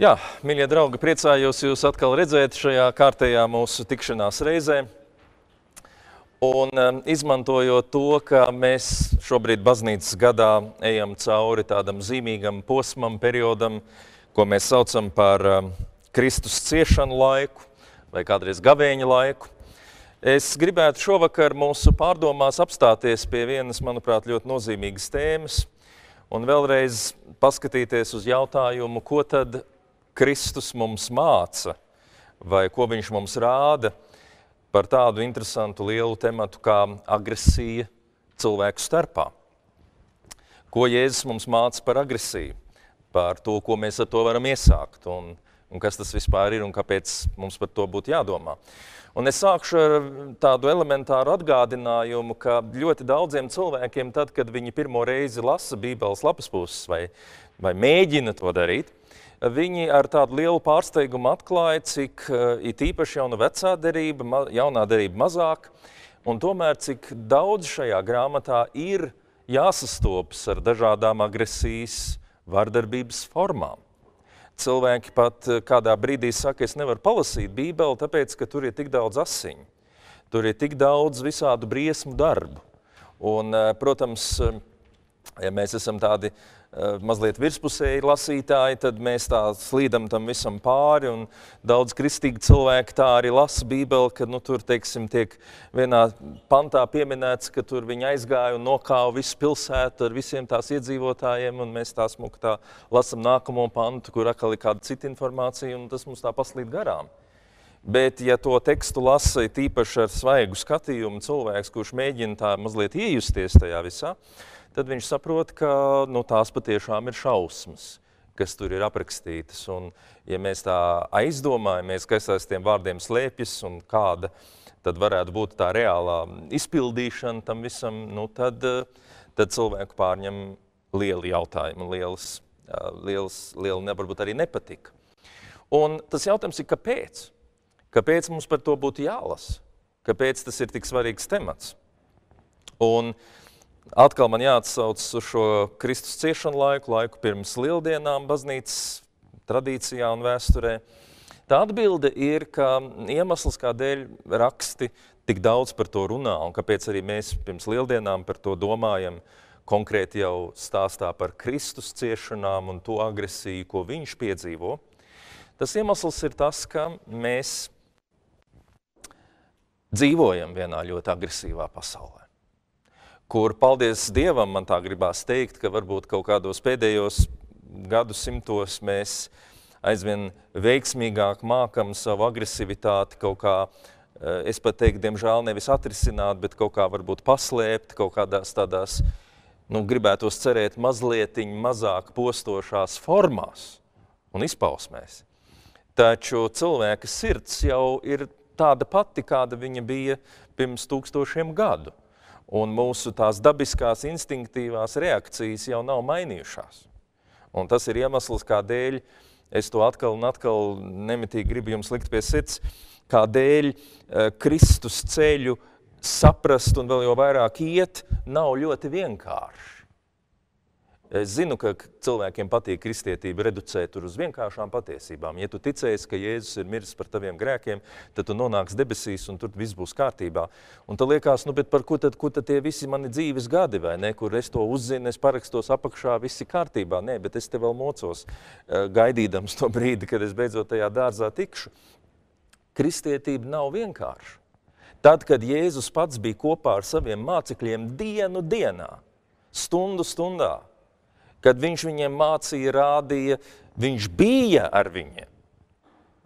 Jā, mīļie draugi, priecājos jūs atkal redzēt šajā kārtējā mūsu tikšanās reizē. Un um, izmantojot to, ka mēs šobrīd baznīcas gadā ejam cauri tādam zīmīgam posmam, periodam, ko mēs saucam par um, Kristus ciešanu laiku vai kādreiz gavēņa laiku, es gribētu šovakar mūsu pārdomās apstāties pie vienas, manuprāt, ļoti nozīmīgas tēmas un vēlreiz paskatīties uz jautājumu, ko tad Kristus mums māca, vai ko viņš mums rāda par tādu interesantu lielu tematu kā agresija cilvēku starpā. Ko Jēzus mums māca par agresiju, par to, ko mēs ar to varam iesākt un, un kas tas vispār ir un kāpēc mums par to būtu jādomā. Un es sākšu ar tādu elementāru atgādinājumu, ka ļoti daudziem cilvēkiem, tad, kad viņi pirmo reizi lasa Bībeles lapas puses vai, vai mēģina to darīt, viņi ar tādu lielu pārsteigumu atklāja, cik uh, it īpaši jauna vecā derība, ma, jaunā derība mazāk, un tomēr cik daudz šajā grāmatā ir jāsastopas ar dažādām agresijas, vardarbības formām. Cilvēki pat uh, kādā brīdī saka, es nevaru palasīt Bībeli, tāpēc, ka tur ir tik daudz asiņu. Tur ir tik daudz visādu briesmu darbu. Un, uh, protams, ja mēs esam tādi Eh, mazliet virspusēji lasītāji, tad mēs tā slīdam tam visam pāri, un daudz kristīgi cilvēki tā arī lasa Bībeli, ka nu, tur, teiksim, tiek vienā pantā pieminēts, ka tur viņi aizgāja un nokāva visu pilsētu ar visiem tās iedzīvotājiem, un mēs tā smuki tā lasam nākamo pantu, kur atkal ir kāda cita informācija, un tas mums tā paslīd garām. Bet, ja to tekstu lasa tīpaši ar svaigu skatījumu cilvēks, kurš mēģina tā mazliet iejusties tajā visā, tad viņš saprot, ka nu, tās patiešām ir šausmas, kas tur ir aprakstītas. Un, ja mēs tā aizdomājamies, kas aiz tiem vārdiem slēpjas un kāda tad varētu būt tā reālā izpildīšana tam visam, nu, tad, tad cilvēku pārņem lieli jautājumi, lielas, lielas, liela varbūt arī nepatika. Un tas jautājums ir, kāpēc? Kāpēc mums par to būtu jālasa? Kāpēc tas ir tik svarīgs temats? Un, Atkal man jāatsaucas uz šo Kristus ciešanu laiku, laiku pirms lieldienām baznīcas tradīcijā un vēsturē. Tā atbilde ir, ka iemesls, kādēļ raksti tik daudz par to runā un kāpēc arī mēs pirms lieldienām par to domājam, konkrēti jau stāstā par Kristus ciešanām un to agresiju, ko viņš piedzīvo. Tas iemesls ir tas, ka mēs dzīvojam vienā ļoti agresīvā pasaulē kur, paldies Dievam, man tā gribās teikt, ka varbūt kaut kādos pēdējos gadsimtos mēs aizvien veiksmīgāk mākam savu agresivitāti kaut kā, eh, es pat teiktu, diemžēl nevis atrisināt, bet kaut kā varbūt paslēpt kaut kādās tādās, nu, gribētos cerēt mazlietiņ mazāk postošās formās un izpausmēs. Taču cilvēka sirds jau ir tāda pati, kāda viņa bija pirms tūkstošiem gadu un mūsu tās dabiskās instinktīvās reakcijas jau nav mainījušās. Un tas ir iemesls, kādēļ es to atkal un atkal nemitīgi gribu jums likt pie sirds, kādēļ uh, Kristus ceļu saprast un vēl jau vairāk iet nav ļoti vienkārši. Es zinu, ka cilvēkiem patīk kristietība reducēt uz vienkāršām patiesībām. Ja tu ticēsi, ka Jēzus ir miris par taviem grēkiem, tad tu nonāks debesīs un tur viss būs kārtībā. Un tad liekas, nu, par ko tad, ko tad tie visi mani dzīves gadi, vai ne, kur es to uzzinu, es parakstos apakšā, viss ir kārtībā. Nē, bet es te vēl mocos, eh, gaidīdams to brīdi, kad es beidzot tajā dārzā tikšu. Kristietība nav vienkārša. Tad, kad Jēzus pats bija kopā ar saviem mācekļiem dienu dienā, stundu stundā, kad viņš viņiem mācīja, rādīja, viņš bija ar viņiem.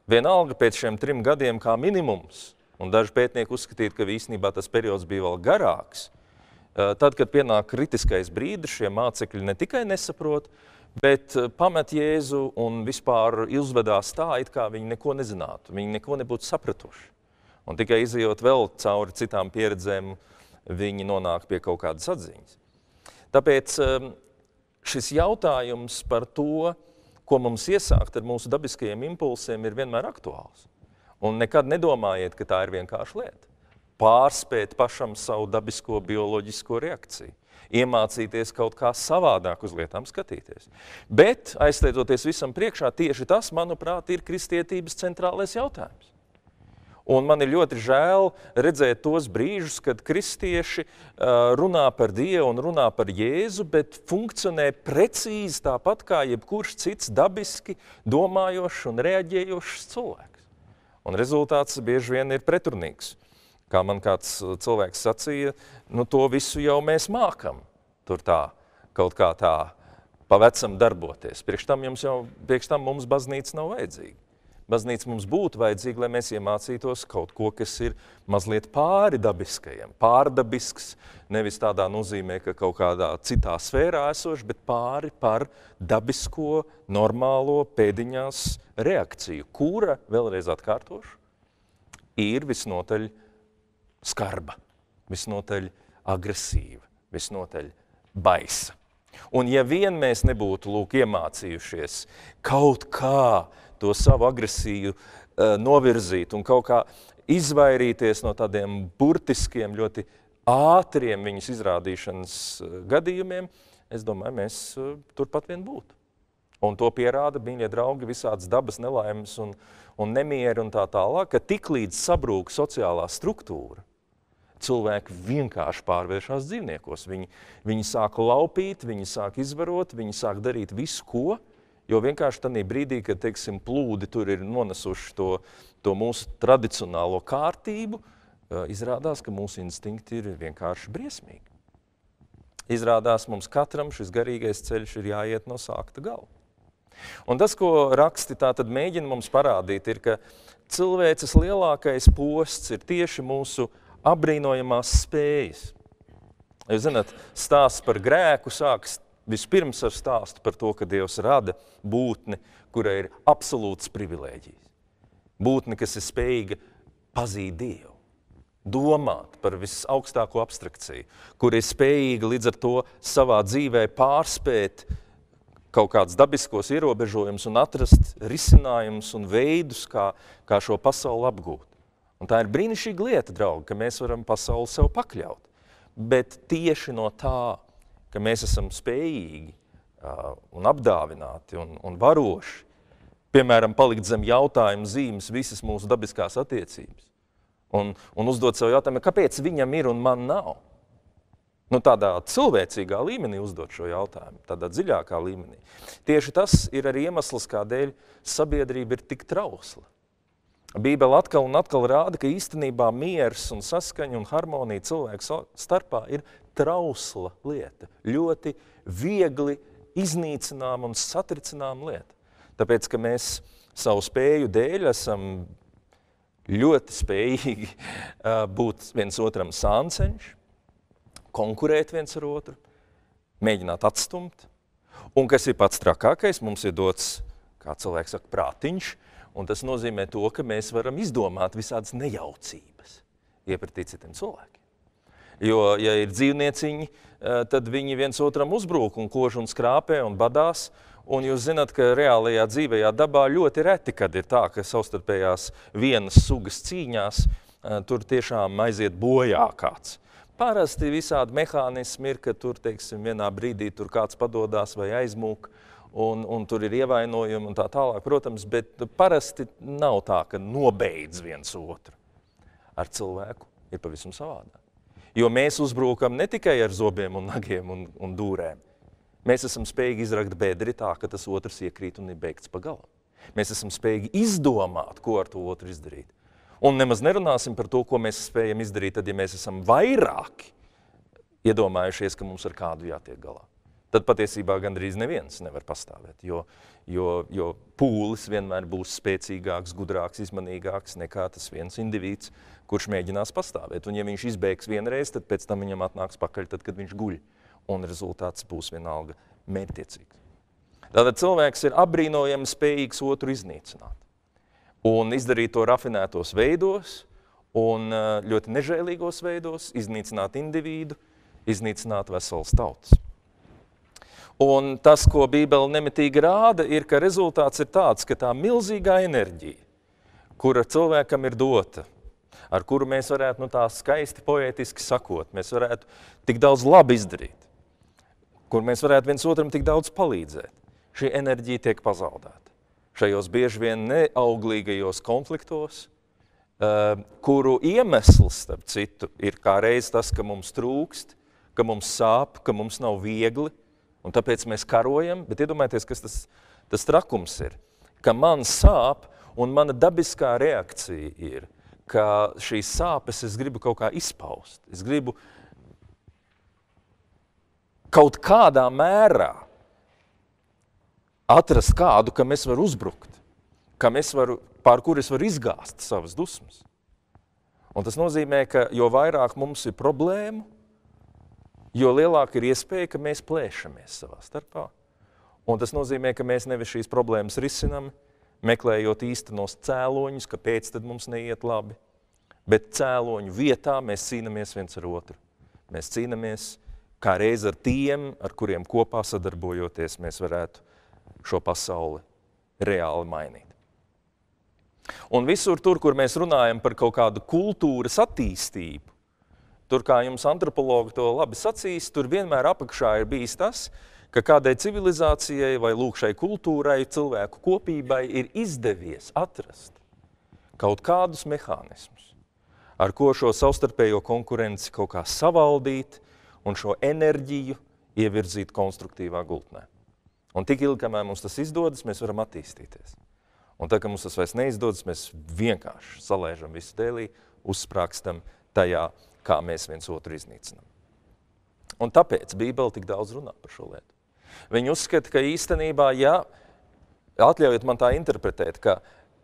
Vienalga pēc šiem trim gadiem kā minimums, un daži pētnieki uzskatīja, ka īstenībā tas periods bija vēl garāks. Tad, kad pienāk kritiskais brīdis, šie mācekļi ne tikai nesaprot, bet pamet Jēzu un vispār uzvedās tā, it kā viņi neko nezinātu, viņi neko nebūtu sapratuši. Un tikai izējot vēl cauri citām pieredzēm, viņi nonāk pie kaut kādas atziņas. Tāpēc šis jautājums par to, ko mums iesākt ar mūsu dabiskajiem impulsiem, ir vienmēr aktuāls. Un nekad nedomājiet, ka tā ir vienkārša lieta. Pārspēt pašam savu dabisko bioloģisko reakciju. iemācīties kaut kā savādāk uz lietām skatīties. Bet, aizsteidoties visam priekšā, tieši tas, manuprāt, ir kristietības centrālais jautājums. Un man ir ļoti žēl redzēt tos brīžus, kad kristieši runā par Dievu un runā par Jēzu, bet funkcionē precīzi tāpat kā jebkurš cits dabiski domājošs un reaģējošs cilvēks. Un rezultāts bieži vien ir pretrunīgs. Kā man kāds cilvēks sacīja, nu to visu jau mēs mākam. Tur tā, kaut kā tā, pa vecam darboties. Priekš tam, jums jau, priekš tam mums baznīca nav vajadzīga. Baznīca mums būtu vajadzīga, lai mēs iemācītos kaut ko, kas ir mazliet pāri dabiskajam. Pārdabisks, nevis tādā nozīmē, ka kaut kādā citā sfērā esošs, bet pāri par dabisko, normālo pēdiņās reakciju, kura, vēlreiz atkārtošu, ir visnotaļ skarba, visnotaļ agresīva, visnotaļ baisa. Un ja vien mēs nebūtu lūk iemācījušies kaut kā to savu agresiju uh, novirzīt un kaut kā izvairīties no tādiem burtiskiem, ļoti ātriem viņas izrādīšanas uh, gadījumiem, es domāju, mēs uh, turpat vien būtu. Un to pierāda, mīļie draugi, visādas dabas nelaimes un, un nemieri un tā tālāk, ka tik līdz sabrūk sociālā struktūra, cilvēki vienkārši pārvēršas dzīvniekos. Viņi, viņi sāk laupīt, viņi sāk izvarot, viņi sāk darīt visu, ko, Jo vienkārši tajā brīdī, kad teiksim, plūdi tur ir nonesuši to, to mūsu tradicionālo kārtību, izrādās, ka mūsu instinkti ir vienkārši briesmīgi. Izrādās, mums katram šis garīgais ceļš ir jāiet no sākta gala. Un tas, ko raksti tātad mēģina mums parādīt, ir, ka cilvēces lielākais posts ir tieši mūsu apbrīnojamās spējas. Jūs zināt, stāsts par grēku sāks Vispirms ar stāstu par to, ka Dievs rada būtni, kurai ir absolūts privilēģijas. Būtni, kas ir spējīga pazīt Dievu, domāt par visaugstāko abstrakciju, kur ir spējīga līdz ar to savā dzīvē pārspēt kaut kādus dabiskos ierobežojumus un atrast risinājumus un veidus, kā, kā šo pasauli apgūt. Un tā ir brīnišķīga lieta, draugi, ka mēs varam pasauli sev pakļaut. Bet tieši no tā ka mēs esam spējīgi uh, un apdāvināti un, un varoši, piemēram, palikt zem jautājumu zīmes visas mūsu dabiskās attiecības. Un, un uzdot sev jautājumu, kāpēc viņam ir un man nav? Nu, tādā cilvēcīgā līmenī uzdot šo jautājumu, tādā dziļākā līmenī. Tieši tas ir arī iemesls, kādēļ sabiedrība ir tik trausla. Bībele atkal un atkal rāda, ka īstenībā miers un saskaņa un harmonija cilvēku starpā ir trausla lieta, ļoti viegli iznīcinām un satricinām lieta. Tāpēc, ka mēs savu spēju dēļ esam ļoti spējīgi būt viens otram sānceņš, konkurēt viens ar otru, mēģināt atstumt. Un kas ir pats trakākais, mums ir dots, kā cilvēks saka, prātiņš, un tas nozīmē to, ka mēs varam izdomāt visādas nejaucības iepratī citiem cilvēkiem. Jo, ja ir dzīvnieciņi, eh, tad viņi viens otram uzbrūk un kož un skrāpē un badās. Un jūs zināt, ka reālajā dzīvējā dabā ļoti reti, kad ir tā, ka savstarpējās vienas sugas cīņās eh, tur tiešām aiziet bojā kāds. Parasti visādi mehānismi ir, ka tur, teiksim, vienā brīdī tur kāds padodās vai aizmūk, un, un tur ir ievainojumi un tā tālāk, protams, bet parasti nav tā, ka nobeidz viens otru. Ar cilvēku ir pavisam savādāk. Jo mēs uzbrukam ne tikai ar zobiem, un nagiem un, un dūrēm. Mēs esam spējīgi izrakt bedri tā, ka tas otrs iekrīt un ir beigts pa galam. Mēs esam spējīgi izdomāt, ko ar to otru izdarīt. Un nemaz nerunāsim par to, ko mēs spējam izdarīt, tad, ja mēs esam vairāki iedomājušies, ka mums ar kādu jātiek galā. Tad patiesībā gandrīz neviens nevar pastāvēt, jo, jo, jo pūlis vienmēr būs spēcīgāks, gudrāks, izmanīgāks nekā tas viens indivīds, kurš mēģinās pastāvēt. Un ja viņš izbēgs vienreiz, tad pēc tam viņam atnāks pakaļ, tad, kad viņš guļ. Un rezultāts būs vienalga mērķtiecīgs. Tātad cilvēks ir apbrīnojami spējīgs otru iznīcināt. Un izdarīt to rafinētos veidos un ļoti nežēlīgos veidos, iznīcināt individu, iznīcināt veselas tautas. Un tas, ko Bībele nemitīgi rāda, ir, ka rezultāts ir tāds, ka tā milzīgā enerģija, kura cilvēkam ir dota, ar kuru mēs varētu nu, tā skaisti, poētiski sakot, mēs varētu tik daudz labi izdarīt. kur mēs varētu viens otram tik daudz palīdzēt, šī enerģija tiek pazaudēta. Šajos bieži vien neauglīgajos konfliktos, kuru iemesls, starp citu, ir kā reiz tas, ka mums trūkst, ka mums sāp, ka mums nav viegli, un tāpēc mēs karojam, bet iedomājieties, kas tas, tas trakums ir, ka man sāp, un mana dabiskā reakcija ir, ka šīs sāpes es gribu kaut kā izpaust. Es gribu kaut kādā mērā atrast kādu, kam es varu uzbrukt, kam es varu, pār kur es varu izgāzt savas dusmas. Un tas nozīmē, ka jo vairāk mums ir problēmu, jo lielāka ir iespēja, ka mēs plēšamies savā starpā. Un tas nozīmē, ka mēs nevis šīs problēmas risinam, meklējot īstenos cēloņus, kāpēc tad mums neiet labi, bet cēloņu vietā mēs cīnāmies viens ar otru. Mēs cīnāmies kā reiz ar tiem, ar kuriem kopā sadarbojoties, mēs varētu šo pasauli reāli mainīt. Un visur tur, kur mēs runājam par kaut kādu kultūras attīstību, tur, kā jums antropologi to labi sacīs, tur vienmēr apakšā ir bijis tas, ka kādai civilizācijai vai lūk šai kultūrai, cilvēku kopībai ir izdevies atrast kaut kādus mehānismus, ar ko šo savstarpējo konkurenci kaut kā savaldīt un šo enerģiju ievirzīt konstruktīvā gultnē. Un tik ilgi, kamēr mums tas izdodas, mēs varam attīstīties. Un tad, kad mums tas vairs neizdodas, mēs vienkārši salēžam visu dēlī, uzsprākstam tajā, kā mēs viens otru iznīcinam. Un tāpēc Bībele tik daudz runā par šo lietu. Viņi uzskata, ka īstenībā, ja atļaujiet man tā interpretēt, ka,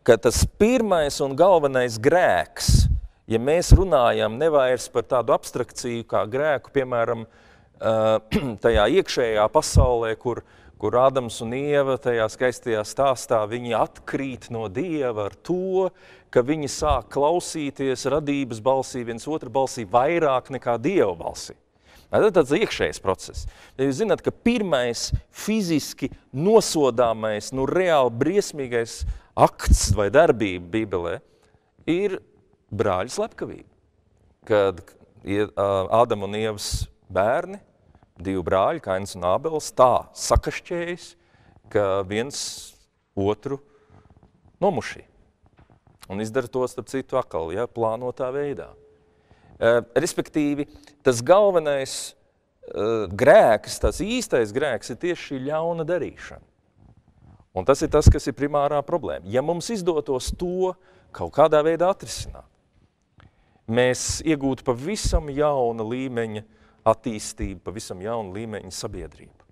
ka tas pirmais un galvenais grēks, ja mēs runājam nevairs par tādu abstrakciju kā grēku, piemēram, tajā iekšējā pasaulē, kur, kur Ādams un Ieva tajā skaistajā stāstā viņi atkrīt no Dieva ar to, ka viņi sāk klausīties radības balsī, viens otru balsī vairāk nekā Dieva balsī. Tas ir tāds iekšējs process. Ja jūs zināt, ka pirmais fiziski nosodāmais, nu reāli briesmīgais akts vai darbība Bībelē ir brāļu slepkavība. Kad Ādam un Ievas bērni divi brāļi, Kains un Ābels, tā sakašķējas, ka viens otru nomušī. Un izdara to, starp citu, atkal, ja, plānotā veidā. Uh, respektīvi, tas galvenais uh, grēks, tas īstais grēks ir tieši šī ļauna darīšana. Un tas ir tas, kas ir primārā problēma. Ja mums izdotos to kaut kādā veidā atrisināt, mēs iegūtu pavisam jauna līmeņa attīstību, pavisam jaunu līmeņu sabiedrību.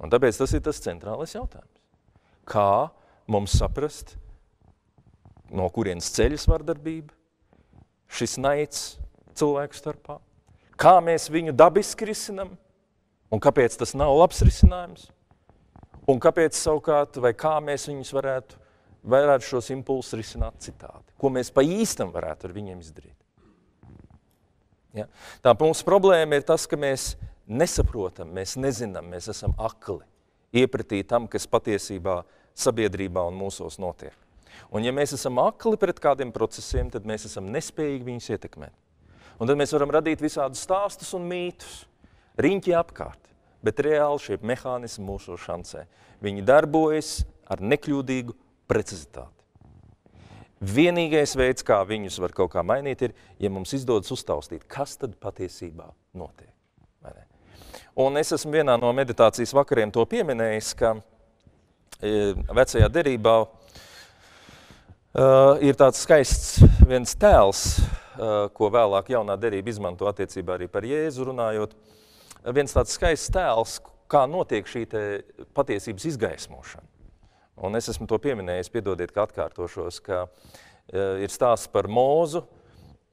Un tāpēc tas ir tas centrālais jautājums. Kā mums saprast, no kurienes ceļas vardarbība, šis naids cilvēku starpā, kā mēs viņu dabiski risinam, un kāpēc tas nav labs risinājums, un kāpēc savukārt, vai kā mēs viņus varētu, varētu šos impulsus risināt citādi, ko mēs pa īstam varētu ar viņiem izdarīt. Ja? Tā mums problēma ir tas, ka mēs nesaprotam, mēs nezinām, mēs esam akli iepratī tam, kas patiesībā sabiedrībā un mūsos notiek. Un ja mēs esam akli pret kādiem procesiem, tad mēs esam nespējīgi viņus ietekmēt. Un tad mēs varam radīt visādus stāstus un mītus, riņķi apkārt, bet reāli šie mehānismi mūsu šancē. Viņi darbojas ar nekļūdīgu precizitāti. Vienīgais veids, kā viņus var kaut kā mainīt, ir, ja mums izdodas uztaustīt, kas tad patiesībā notiek. Un es esmu vienā no meditācijas vakariem to pieminējis, ka e, vecajā derībā uh, ir tāds skaists viens tēls, uh, ko vēlāk jaunā derība izmanto attiecībā arī par Jēzu runājot. Viens tāds skaists tēls, kā notiek šī patiesības izgaismošana. Un es esmu to pieminējis, piedodiet, ka atkārtošos, ka uh, ir stāsts par mūzu,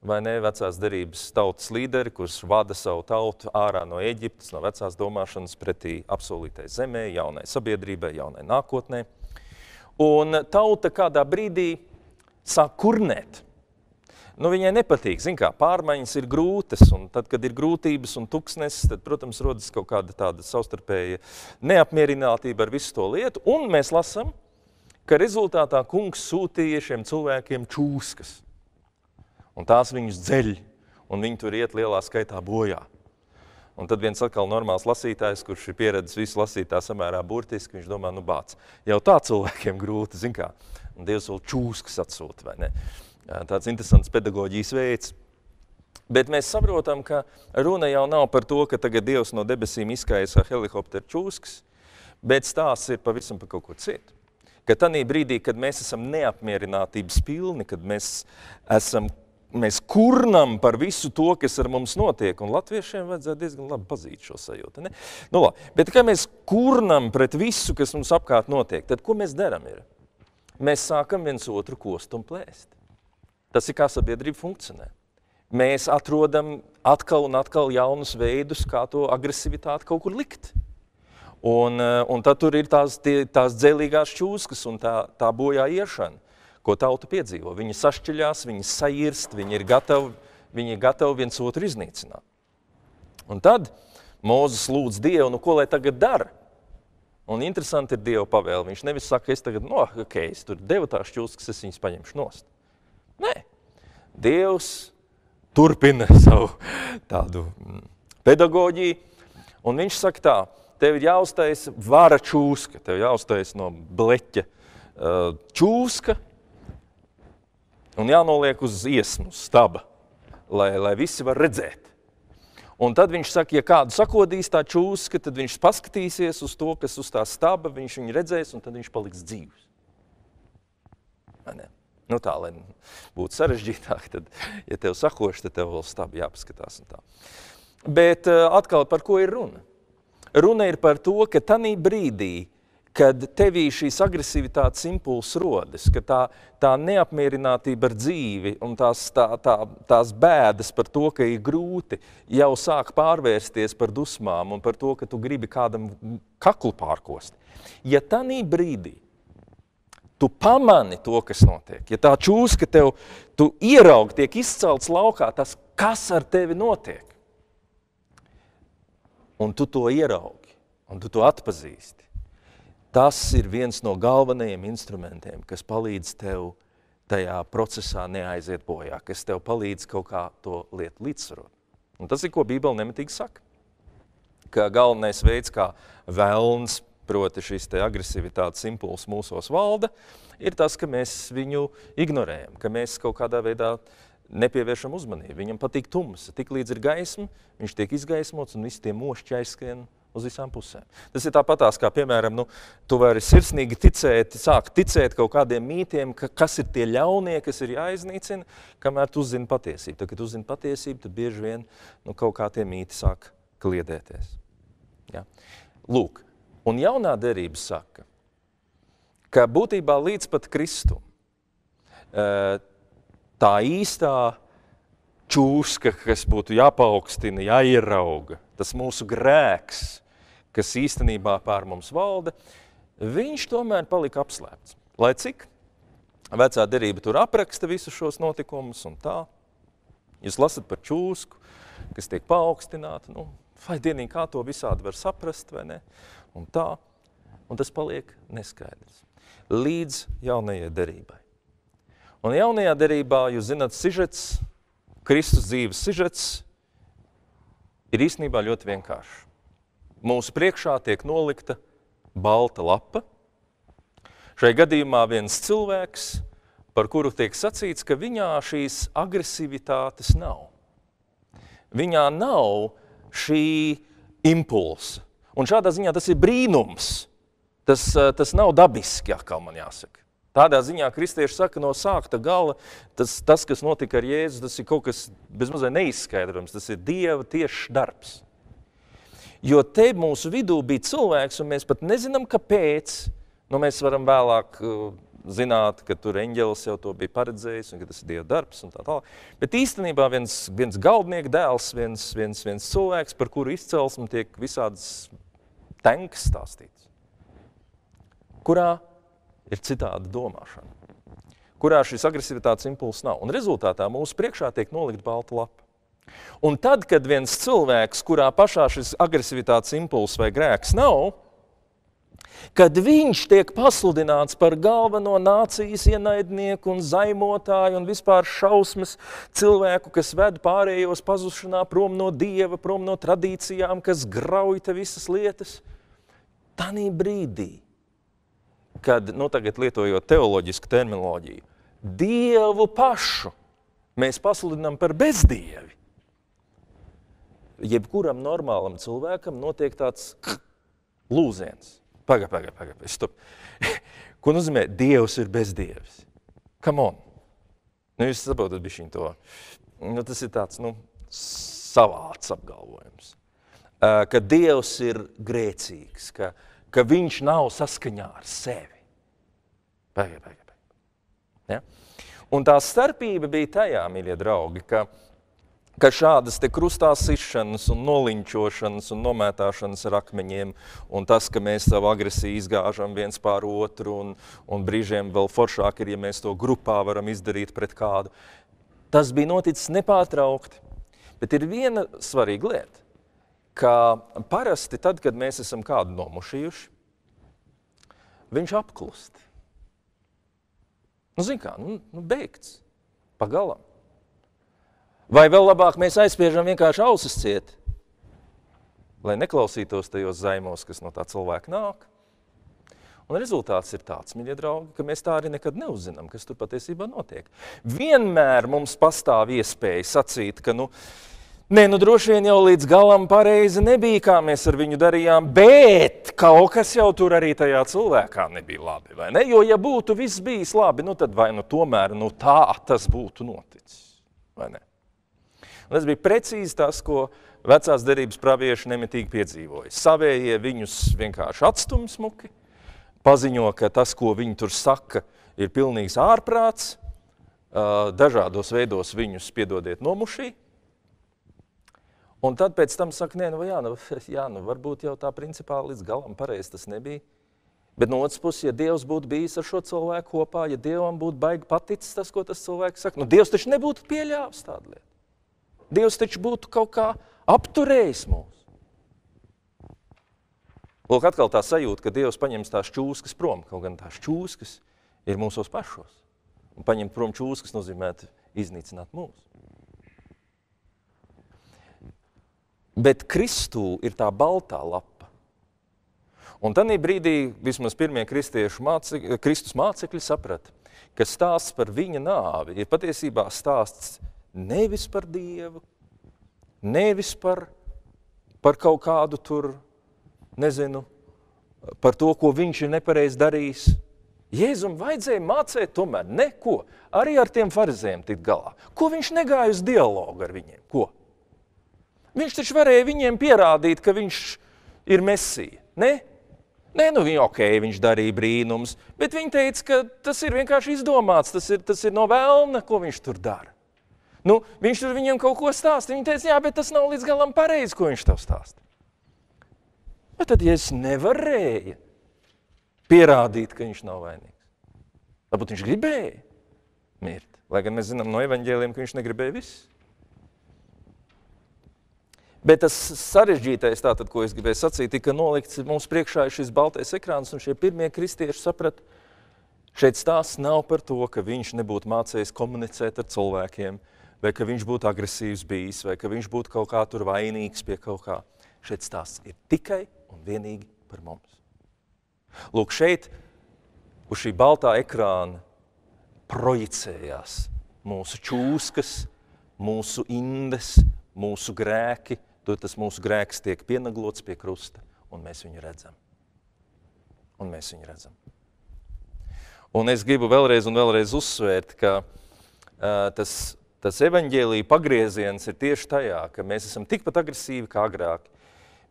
vai ne, vecās derības tautas līderi, kurš vada savu tautu ārā no Eģiptes, no vecās domāšanas pretī apsolītai zemē, jaunai sabiedrībai, jaunai nākotnē. Un tauta kādā brīdī sāk kurnēt. Nu, viņai nepatīk, zin kā, pārmaiņas ir grūtas, un tad, kad ir grūtības un tuksnes, tad, protams, rodas kaut kāda tāda savstarpēja neapmierinātība ar visu to lietu, un mēs lasam, ka rezultātā kungs sūtīja šiem cilvēkiem čūskas, un tās viņus dzeļ, un viņi tur iet lielā skaitā bojā. Un tad viens atkal normāls lasītājs, kurš ir pieredzējis visu lasīt tā samērā burtiski, viņš domā, nu bāc, jau tā cilvēkiem grūti, zin kā, un Dievs vēl čūskas atsūta, vai ne? Tāds interesants pedagoģijas veids. Bet mēs saprotam, ka runa jau nav par to, ka tagad Dievs no debesīm izkaisa helikopteru čūskas, bet stāsts ir pavisam par kaut ko citu. Ka tanī brīdī, kad mēs esam neapmierinātības pilni, kad mēs esam mēs kurnam par visu to, kas ar mums notiek. Un latviešiem vajadzētu diezgan labi pazīt šo sajūtu. Ne? Nu, labi. Bet kā mēs kurnam pret visu, kas mums apkārt notiek, tad ko mēs darām? Mēs sākam viens otru kost un plēst. Tas ir kā sabiedrība funkcionē. Mēs atrodam atkal un atkal jaunus veidus, kā to agresivitāti kaut kur likt. Un, eh, un tad tur ir tās, tie, tās dzēlīgās čūskas un tā, tā bojā iešana ko tauta piedzīvo. Viņi sašķeļās, viņi sairst, viņi ir gatavi, viņi ir gatavi viens otru iznīcināt. Un tad Mūzes lūdz Dievu, nu ko lai tagad dara? Un interesanti ir Dieva pavēle. Viņš nevis saka, es tagad, no, ok, es tur devu tās čūskas, es viņas paņemšu nost. Nē, Dievs turpina savu tādu mm, pedagoģiju, un viņš saka tā, tev ir jāuztais vara čūska, tev jāuztais no bleķa uh, čūska, un jānoliek uz iesmu, staba, lai, lai visi var redzēt. Un tad viņš saka, ja kādu sakodīs tā čūska, tad viņš paskatīsies uz to, kas uz tā staba, viņš viņu redzēs, un tad viņš paliks dzīvs. Nu tā, lai būtu sarežģītāk, tad, ja tev sakoši, tad tev vēl stabi jāpaskatās un tā. Bet uh, atkal par ko ir runa? Runa ir par to, ka tanī brīdī, kad tevī šīs agresivitātes impulss rodas, ka tā, tā neapmierinātība ar dzīvi un tās, tā, tā, tās bēdas par to, ka ir grūti, jau sāk pārvērsties par dusmām un par to, ka tu gribi kādam kaklu pārkost. Ja tanī brīdī tu pamani to, kas notiek, ja tā čūska tev, tu ieraugi, tiek izcelts laukā, tas, kas ar tevi notiek, un tu to ieraugi, un tu to atpazīsti, Tas ir viens no galvenajiem instrumentiem, kas palīdz tev tajā procesā neaiziet bojā, kas tev palīdz kaut kā to lietu līdzsvarot. Un tas ir, ko Bībele nemitīgi saka. Ka galvenais veids, kā vēlns, proti šis te agresivitātes impulss mūsos valda, ir tas, ka mēs viņu ignorējam, ka mēs kaut kādā veidā nepievēršam uzmanību. Viņam patīk tums, tik līdz ir gaisma, viņš tiek izgaismots un visi tie mošķi aizskrien uz visām pusēm. Tas ir tāpatās, kā piemēram, nu, tu vari sirsnīgi ticēt, sākt ticēt kaut kādiem mītiem, ka, kas ir tie ļaunie, kas ir jāiznīcina, kamēr tu uzzini patiesību. Tad, kad uzzini patiesību, tad bieži vien nu, kaut kā tie mīti sāk kliedēties. Ja? Lūk, un jaunā derība saka, ka būtībā līdz pat Kristum tā īstā čūska, kas būtu jāpaukstina, jāierauga, tas mūsu grēks, kas īstenībā pār mums valda, viņš tomēr palika apslēpts. Lai cik vecā derība tur apraksta visus šos notikumus un tā, jūs lasat par čūsku, kas tiek paaugstināta, nu, vai dienīgi kā to visādi var saprast, vai ne, un tā, un tas paliek neskaidrs. Līdz jaunajai derībai. Un jaunajā derībā, jūs zināt, sižets, Kristus dzīves sižets ir īstenībā ļoti vienkāršs. Mūsu priekšā tiek nolikta balta lapa. Šai gadījumā viens cilvēks, par kuru tiek sacīts, ka viņā šīs agresivitātes nav. Viņā nav šī impulsa. Un šādā ziņā tas ir brīnums. Tas, tas nav dabiski, kā man jāsaka. Tādā ziņā kristieši saka, no sākta gala, tas, tas kas notika ar Jēzu, tas ir kaut kas bezmazliet neizskaidrams. Tas ir Dieva tiešs darbs. Jo te mūsu vidū bija cilvēks, un mēs pat nezinām, kāpēc. Nu, mēs varam vēlāk uh, zināt, ka tur eņģelis jau to bija paredzējis, un ka tas ir Dieva darbs un tā tālāk. Bet īstenībā viens, viens galdnieka dēls, viens, viens, viens cilvēks, par kuru izcelsmi tiek visādas tankas stāstīts, kurā ir citāda domāšana, kurā šis agresivitātes impulss nav. Un rezultātā mūsu priekšā tiek nolikt balta lapa. Un tad, kad viens cilvēks, kurā pašā šis agresivitātes impulss vai grēks nav, kad viņš tiek pasludināts par galveno nācijas ienaidnieku un zaimotāju un vispār šausmas cilvēku, kas ved pārējos pazušanā prom no dieva, prom no tradīcijām, kas grauj te visas lietas, tanī brīdī, kad, nu tagad lietojot teoloģisku terminoloģiju, Dievu pašu mēs pasludinām par bezdievi. Jebkuram normālam cilvēkam notiek tāds lūziens. Pagaid, pagaid, pagaid. Stop. Ko nozīmē Dievs ir bezdievis? Come on. Nu, jūs saprotat bišķiņ to. Nu, tas ir tāds, nu, savāds apgalvojums. Ka Dievs ir grēcīgs, ka, ka viņš nav saskaņā ar sevi. Pagaid, pagaid, pagaid. Ja? Un tā starpība bija tajā, mīļie draugi, ka ka šādas krustā sišanas, un nolinčošanas un nomētāšanas ar akmeņiem, un tas, ka mēs savu agresiju izgāžam viens pār otru, un, un brīžiem vēl foršāk ir, ja mēs to grupā varam izdarīt pret kādu, tas bija noticis nepārtraukti. Bet ir viena svarīga lieta, ka parasti tad, kad mēs esam kādu nomušījuši, viņš apklust. Nu, zin kā, nu, nu beigts, pagalam. Vai vēl labāk mēs aizspiežam vienkārši ausis ciet, lai neklausītos tajos zaimos, kas no tā cilvēka nāk. Un rezultāts ir tāds, mīļie draugi, ka mēs tā arī nekad neuzzinām, kas tur patiesībā notiek. Vienmēr mums pastāv iespēja sacīt, ka, nu, nē, nu droši vien jau līdz galam pareizi nebija, kā mēs ar viņu darījām, bet kaut kas jau tur arī tajā cilvēkā nebija labi, vai ne? Jo, ja būtu viss bijis labi, nu tad vai nu tomēr, nu tā tas būtu noticis, vai ne? Un tas bija precīzi tas, ko vecās derības pravieši nemitīgi piedzīvoja. Savējie viņus vienkārši atstum smuki, paziņo, ka tas, ko viņi tur saka, ir pilnīgs ārprāts, dažādos veidos viņus piedodiet nomušī. Un tad pēc tam saka, nē, nu, jā, nu, jā, nu varbūt jau tā principā līdz galam pareizi tas nebija. Bet no otras puses, ja Dievs būtu bijis ar šo cilvēku kopā, ja Dievam būtu baigi paticis tas, ko tas cilvēks saka, nu Dievs taču nebūtu pieļāvis tādu lietu. Dievs taču būtu kaut kā apturējis mūs. Lūk, atkal tā sajūta, ka Dievs paņems tās čūskas prom, kaut gan tās čūskas ir mūsos pašos. Un paņemt prom čūskas nozīmē iznīcināt mūs. Bet Kristū ir tā baltā lapa. Un tajā brīdī vismaz pirmie kristiešu mācekļi, Kristus mācekļi saprata, ka stāsts par viņa nāvi ir patiesībā stāsts nevis par Dievu, nevis par, par kaut kādu tur, nezinu, par to, ko viņš ir nepareizi darījis. Jēzum vajadzēja mācīt tomēr neko, arī ar tiem farizējiem tikt galā. Ko viņš negāja uz dialogu ar viņiem? Ko? Viņš taču varēja viņiem pierādīt, ka viņš ir mesija. Ne? Nē, nu viņa ok, viņš darīja brīnums, bet viņi teica, ka tas ir vienkārši izdomāts, tas ir, tas ir no vēlna, ko viņš tur dara. Nu, viņš tur viņiem kaut ko stāsta. Viņi teica, jā, bet tas nav līdz galam pareizi, ko viņš tev stāsta. Bet tad, ja es nevarēju pierādīt, ka viņš nav vainīgs, varbūt viņš gribēja mirt. Lai gan mēs zinām no evaņģēliem, ka viņš negribēja viss. Bet tas sarežģītais, tātad, ko es gribēju sacīt, tika nolikts mums priekšā šis baltais ekrāns, un šie pirmie kristieši saprata, šeit stāsts nav par to, ka viņš nebūtu mācējis komunicēt ar cilvēkiem, vai ka viņš būtu agresīvs bijis, vai ka viņš būtu kaut kā tur vainīgs pie kaut kā. Šeit stāsts ir tikai un vienīgi par mums. Lūk, šeit uz šī baltā ekrāna projicējās mūsu čūskas, mūsu indes, mūsu grēki. Tad tas mūsu grēks tiek pienaglots pie krusta, un mēs viņu redzam. Un mēs viņu redzam. Un es gribu vēlreiz un vēlreiz uzsvērt, ka uh, tas tas evaņģēlīja pagrieziens ir tieši tajā, ka mēs esam tikpat agresīvi kā agrāk.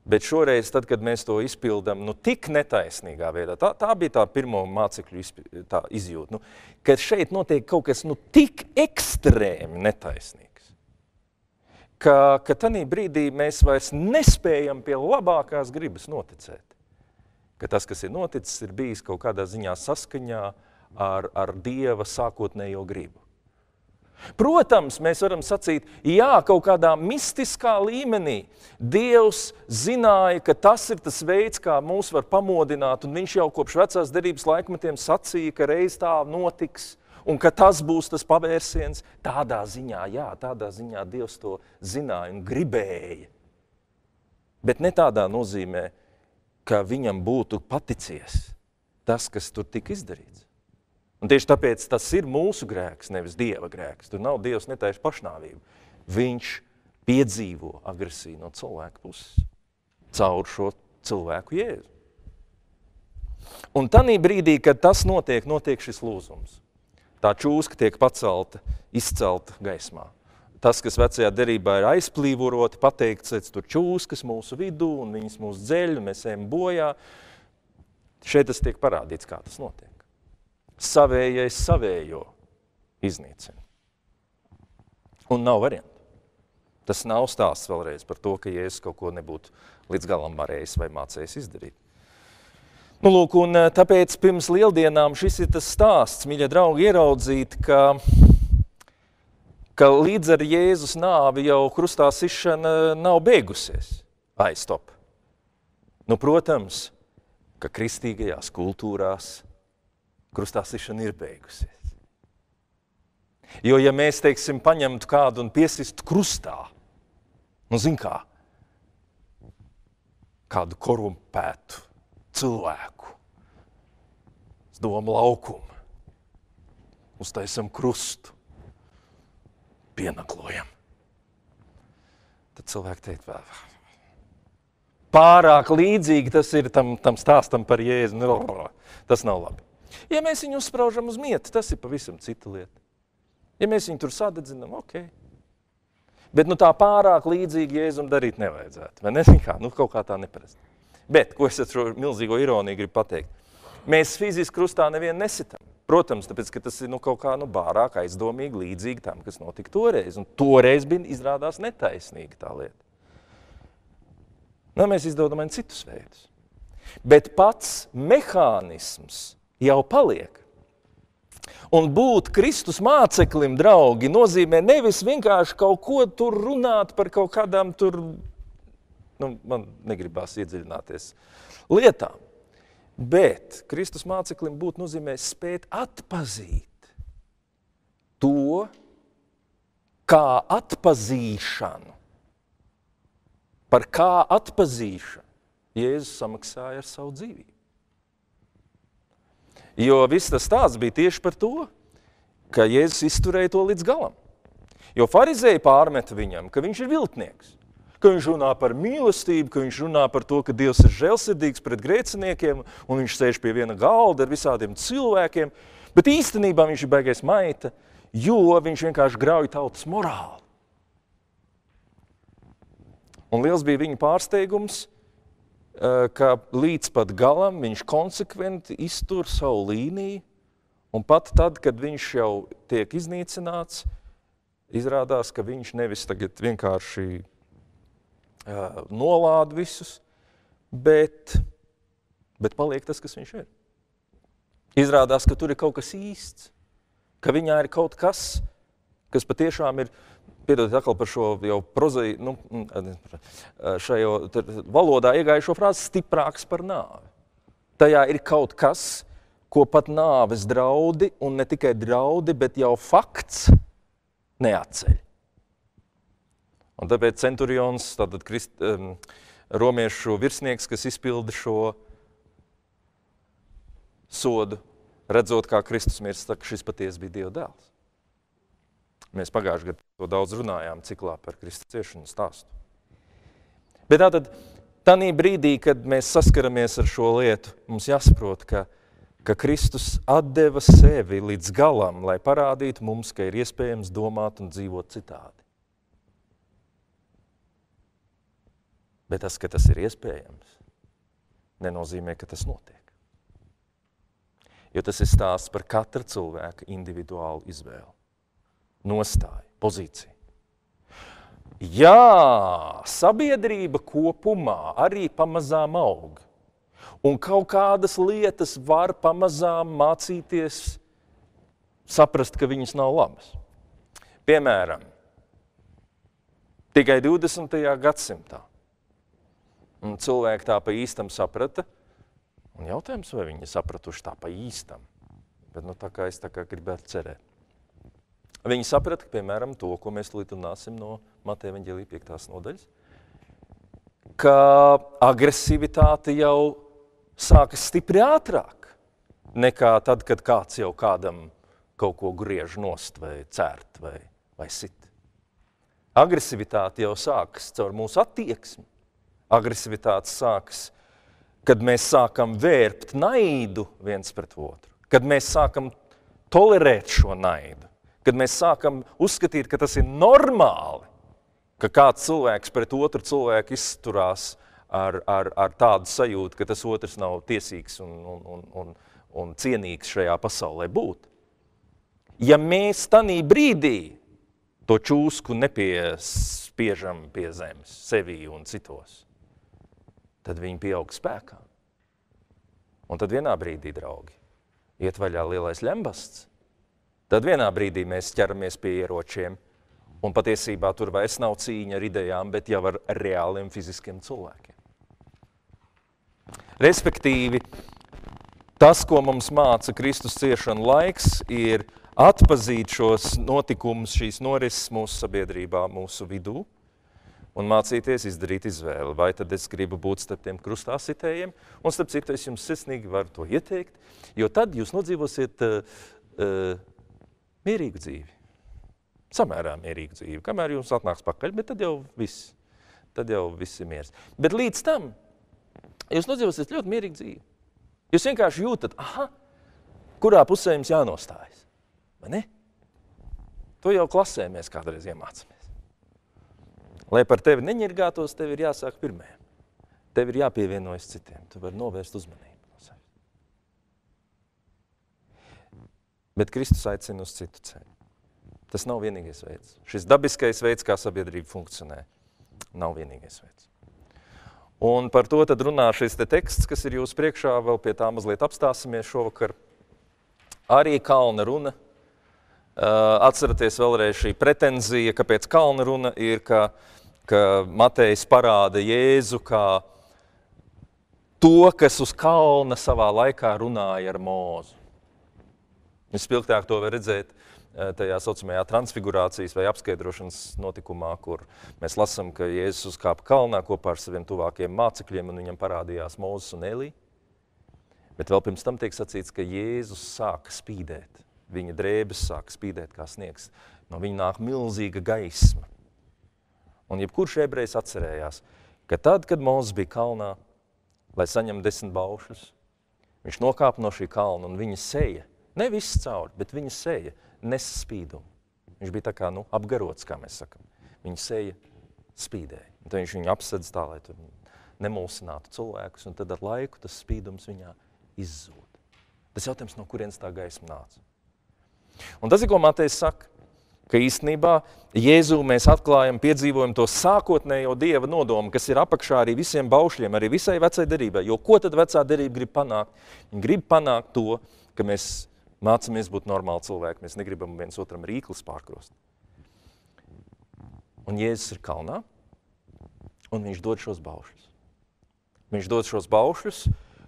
Bet šoreiz, tad, kad mēs to izpildām nu, tik netaisnīgā veidā, tā, tā bija tā pirmā mācekļu tā izjūta, nu, ka šeit notiek kaut kas nu, tik ekstrēmi netaisnīgs, ka, ka tajā brīdī mēs vairs nespējam pie labākās gribas noticēt. Ka tas, kas ir noticis, ir bijis kaut kādā ziņā saskaņā ar, ar Dieva sākotnējo gribu. Protams, mēs varam sacīt, jā, kaut kādā mistiskā līmenī Dievs zināja, ka tas ir tas veids, kā mūs var pamodināt, un Viņš jau kopš vecās derības laikmetiem sacīja, ka reiz tā notiks, un ka tas būs tas pavērsiens. Tādā ziņā, jā, tādā ziņā Dievs to zināja un gribēja. Bet ne tādā nozīmē, ka viņam būtu paticies tas, kas tur tika izdarīts. Un tieši tāpēc tas ir mūsu grēks, nevis Dieva grēks. Tur nav Dievs netaisa pašnāvību. Viņš piedzīvo agresiju no cilvēka puses caur šo cilvēku jēzu. Un tajā brīdī, kad tas notiek, notiek šis lūzums. Tā čūska tiek pacelta, izcelta gaismā. Tas, kas vecajā derībā ir aizplīvoroti, pateikts, ka tur čūskas mūsu vidū un viņas mūsu dzeļ, un mēs ejam bojā. Šeit tas tiek parādīts, kā tas notiek savējais savējo iznīcina. Un nav variantu. Tas nav stāsts vēlreiz par to, ka Jēzus kaut ko nebūtu līdz galam varējis vai mācējis izdarīt. Nu, lūk, un eh, tāpēc pirms lieldienām šis ir tas stāsts, mīļie draugi, ieraudzīt, ka, ka līdz ar Jēzus nāvi jau krustā sišana nav beigusies. Ai, stop! Nu, protams, ka kristīgajās kultūrās krustā sišana ir beigusies. Jo, ja mēs, teiksim, paņemtu kādu un piesistu krustā, nu, zin kā, kādu korumpētu cilvēku, uz domu laukumu, uztaisam krustu, pienaklojam. Tad cilvēki teikt, vēl, pārāk līdzīgi tas ir tam, tam stāstam par Jēzu. Tas nav labi. Ja mēs viņu uzsprāžam uz mietu, tas ir pavisam cita lieta. Ja mēs viņu tur sadedzinām, ok. Bet nu, tā pārāk līdzīgi Jēzum darīt nevajadzētu. Vai ne? Kā, nu, kaut kā tā neparasti. Bet, ko es ar šo milzīgo ironiju gribu pateikt? Mēs fiziski krustā nevienu nesitam. Protams, tāpēc, ka tas ir nu, kaut kā nu, pārāk aizdomīgi līdzīgi tam, kas notika toreiz. Un toreiz bija izrādās netaisnīga tā lieta. Nu, mēs izdomājam citus veidus. Bet pats mehānisms, jau paliek. Un būt Kristus māceklim, draugi, nozīmē nevis vienkārši kaut ko tur runāt par kaut kādām tur, nu, man negribās iedziļināties lietām. Bet Kristus māceklim būt nozīmē spēt atpazīt to, kā atpazīšanu, par kā atpazīšanu Jēzus samaksāja ar savu dzīvību. Jo viss tas stāsts bija tieši par to, ka Jēzus izturēja to līdz galam. Jo farizēji pārmeta viņam, ka viņš ir viltnieks, ka viņš runā par mīlestību, ka viņš runā par to, ka Dievs ir žēlsirdīgs pret grēciniekiem un viņš sēž pie viena galda ar visādiem cilvēkiem, bet īstenībā viņš ir baigais maita, jo viņš vienkārši grauj tautas morāli. Un liels bija viņa pārsteigums, Eh, ka līdz pat galam viņš konsekventi iztur savu līniju, un pat tad, kad viņš jau tiek iznīcināts, izrādās, ka viņš nevis tagad vienkārši nolāda visus, bet, bet paliek tas, kas viņš ir. Izrādās, ka tur ir kaut kas īsts, ka viņā ir kaut kas, kas patiešām ir piedodiet atkal par šo jau prozai, nu, šajo valodā iegājušo frāzi stiprāks par nāvi. Tajā ir kaut kas, ko pat nāves draudi, un ne tikai draudi, bet jau fakts neatceļ. Un tāpēc centurions, tātad krist, um, romiešu virsnieks, kas izpilda šo sodu, redzot, kā Kristus mirst, ka šis patiesi bija Dieva dēls. Mēs pagājušajā gadā to daudz runājām ciklā par Kristus ciešanu stāstu. Bet tātad, tādā brīdī, kad mēs saskaramies ar šo lietu, mums jāsaprot, ka, ka Kristus atdeva sevi līdz galam, lai parādītu mums, ka ir iespējams domāt un dzīvot citādi. Bet tas, ka tas ir iespējams, nenozīmē, ka tas notiek. Jo tas ir stāsts par katra cilvēka individuālu izvēli nostāja, pozīcija. Jā, sabiedrība kopumā arī pamazām aug. Un kaut kādas lietas var pamazām mācīties saprast, ka viņas nav labas. Piemēram, tikai 20. gadsimtā. Un cilvēki tā pa īstam saprata, un jautājums, vai viņi sapratuši tā pa īstam. Bet nu, tā kā es tā kā gribētu cerēt. Viņi saprata, piemēram, to, ko mēs tulīt runāsim no Mateja Evanģēlija 5. nodaļas, ka agresivitāte jau sākas stipri ātrāk nekā tad, kad kāds jau kādam kaut ko griež nost vai cērt vai, vai sit. Agresivitāte jau sākas caur mūsu attieksmi. Agresivitāte sākas, kad mēs sākam vērpt naidu viens pret otru, kad mēs sākam tolerēt šo naidu, kad mēs sākam uzskatīt, ka tas ir normāli, ka kāds cilvēks pret otru cilvēku izturās ar, ar, ar tādu sajūtu, ka tas otrs nav tiesīgs un, un, un, un, un cienīgs šajā pasaulē būt. Ja mēs tanī brīdī to čūsku nepiespiežam pie zemes, sevī un citos, tad viņi pieaug spēkā. Un tad vienā brīdī, draugi, iet vaļā lielais lembasts. Tad vienā brīdī mēs ķeramies pie ieročiem Un patiesībā tur vairs nav cīņa ar idejām, bet jau ar reāliem fiziskiem cilvēkiem. Respektīvi, tas, ko mums māca Kristus ciešana laiks, ir atpazīt šos notikumus, šīs norises mūsu sabiedrībā, mūsu vidū, un mācīties izdarīt izvēli. Vai tad es gribu būt starp tiem krustāsitējiem, un starp citu es jums sirsnīgi varu to ieteikt, jo tad jūs nodzīvosiet uh, uh, mierīgu dzīvi samērā mierīgu dzīvi, kamēr jums atnāks pakaļ, bet tad jau viss, tad jau viss ir miers. Bet līdz tam jūs nodzīvosiet ļoti mierīgu dzīvi. Jūs vienkārši jūtat, aha, kurā pusē jums jānostājas, vai ne? To jau klasē mēs kādreiz iemācāmies. Lai par tevi neņirgātos, tev ir jāsāk pirmajam. Tev ir jāpievienojas citiem. Tu vari novērst uzmanību. Bet Kristus aicina uz citu ceļu. Tas nav vienīgais veids. Šis dabiskais veids, kā sabiedrība funkcionē, nav vienīgais veids. Un par to tad runā šis te teksts, kas ir jūsu priekšā, vēl pie tā mazliet apstāsimies šovakar. Arī kalna runa. Atceraties vēlreiz šī pretenzija, kāpēc kalna runa ir, ka, ka Matejs parāda Jēzu kā to, kas uz kalna savā laikā runāja ar mūzu. Vispilgtāk to var redzēt Eh, tajā saucamajā transfigurācijas vai apskaidrošanas notikumā, kur mēs lasām, ka Jēzus uzkāpa kalnā kopā ar saviem tuvākiem mācekļiem, un viņam parādījās Mūzes un Elī. Bet vēl pirms tam tiek sacīts, ka Jēzus sāka spīdēt. Viņa drēbes sāka spīdēt kā sniegs. No viņa nāk milzīga gaisma. Un jebkurš ebrejs atcerējās, ka tad, kad Mūzes bija kalnā, lai saņem desmit baušļus, viņš nokāpa no šī kalna un viņa seja, ne viss cauri, bet viņa seja – nesa spīdumu. Viņš bija tā kā nu, apgarots, kā mēs sakam. Viņa seja spīdēja. Un tad viņš viņu apsedz tā, lai tur nemulsinātu cilvēkus, un tad ar laiku tas spīdums viņā izzūd. Tas jautājums, no kurienes tā gaisma nāca. Un tas ir, ko Matejs saka, ka īstenībā Jēzu mēs atklājam, piedzīvojam to sākotnējo Dieva nodomu, kas ir apakšā arī visiem baušļiem, arī visai vecai derībai. Jo ko tad vecā derība grib panākt? Viņa grib panākt to, ka mēs Mācāmies būt normāli cilvēki, mēs negribam viens otram rīklis pārkrost. Un Jēzus ir kalnā, un viņš dod šos baušļus. Viņš dod šos baušļus,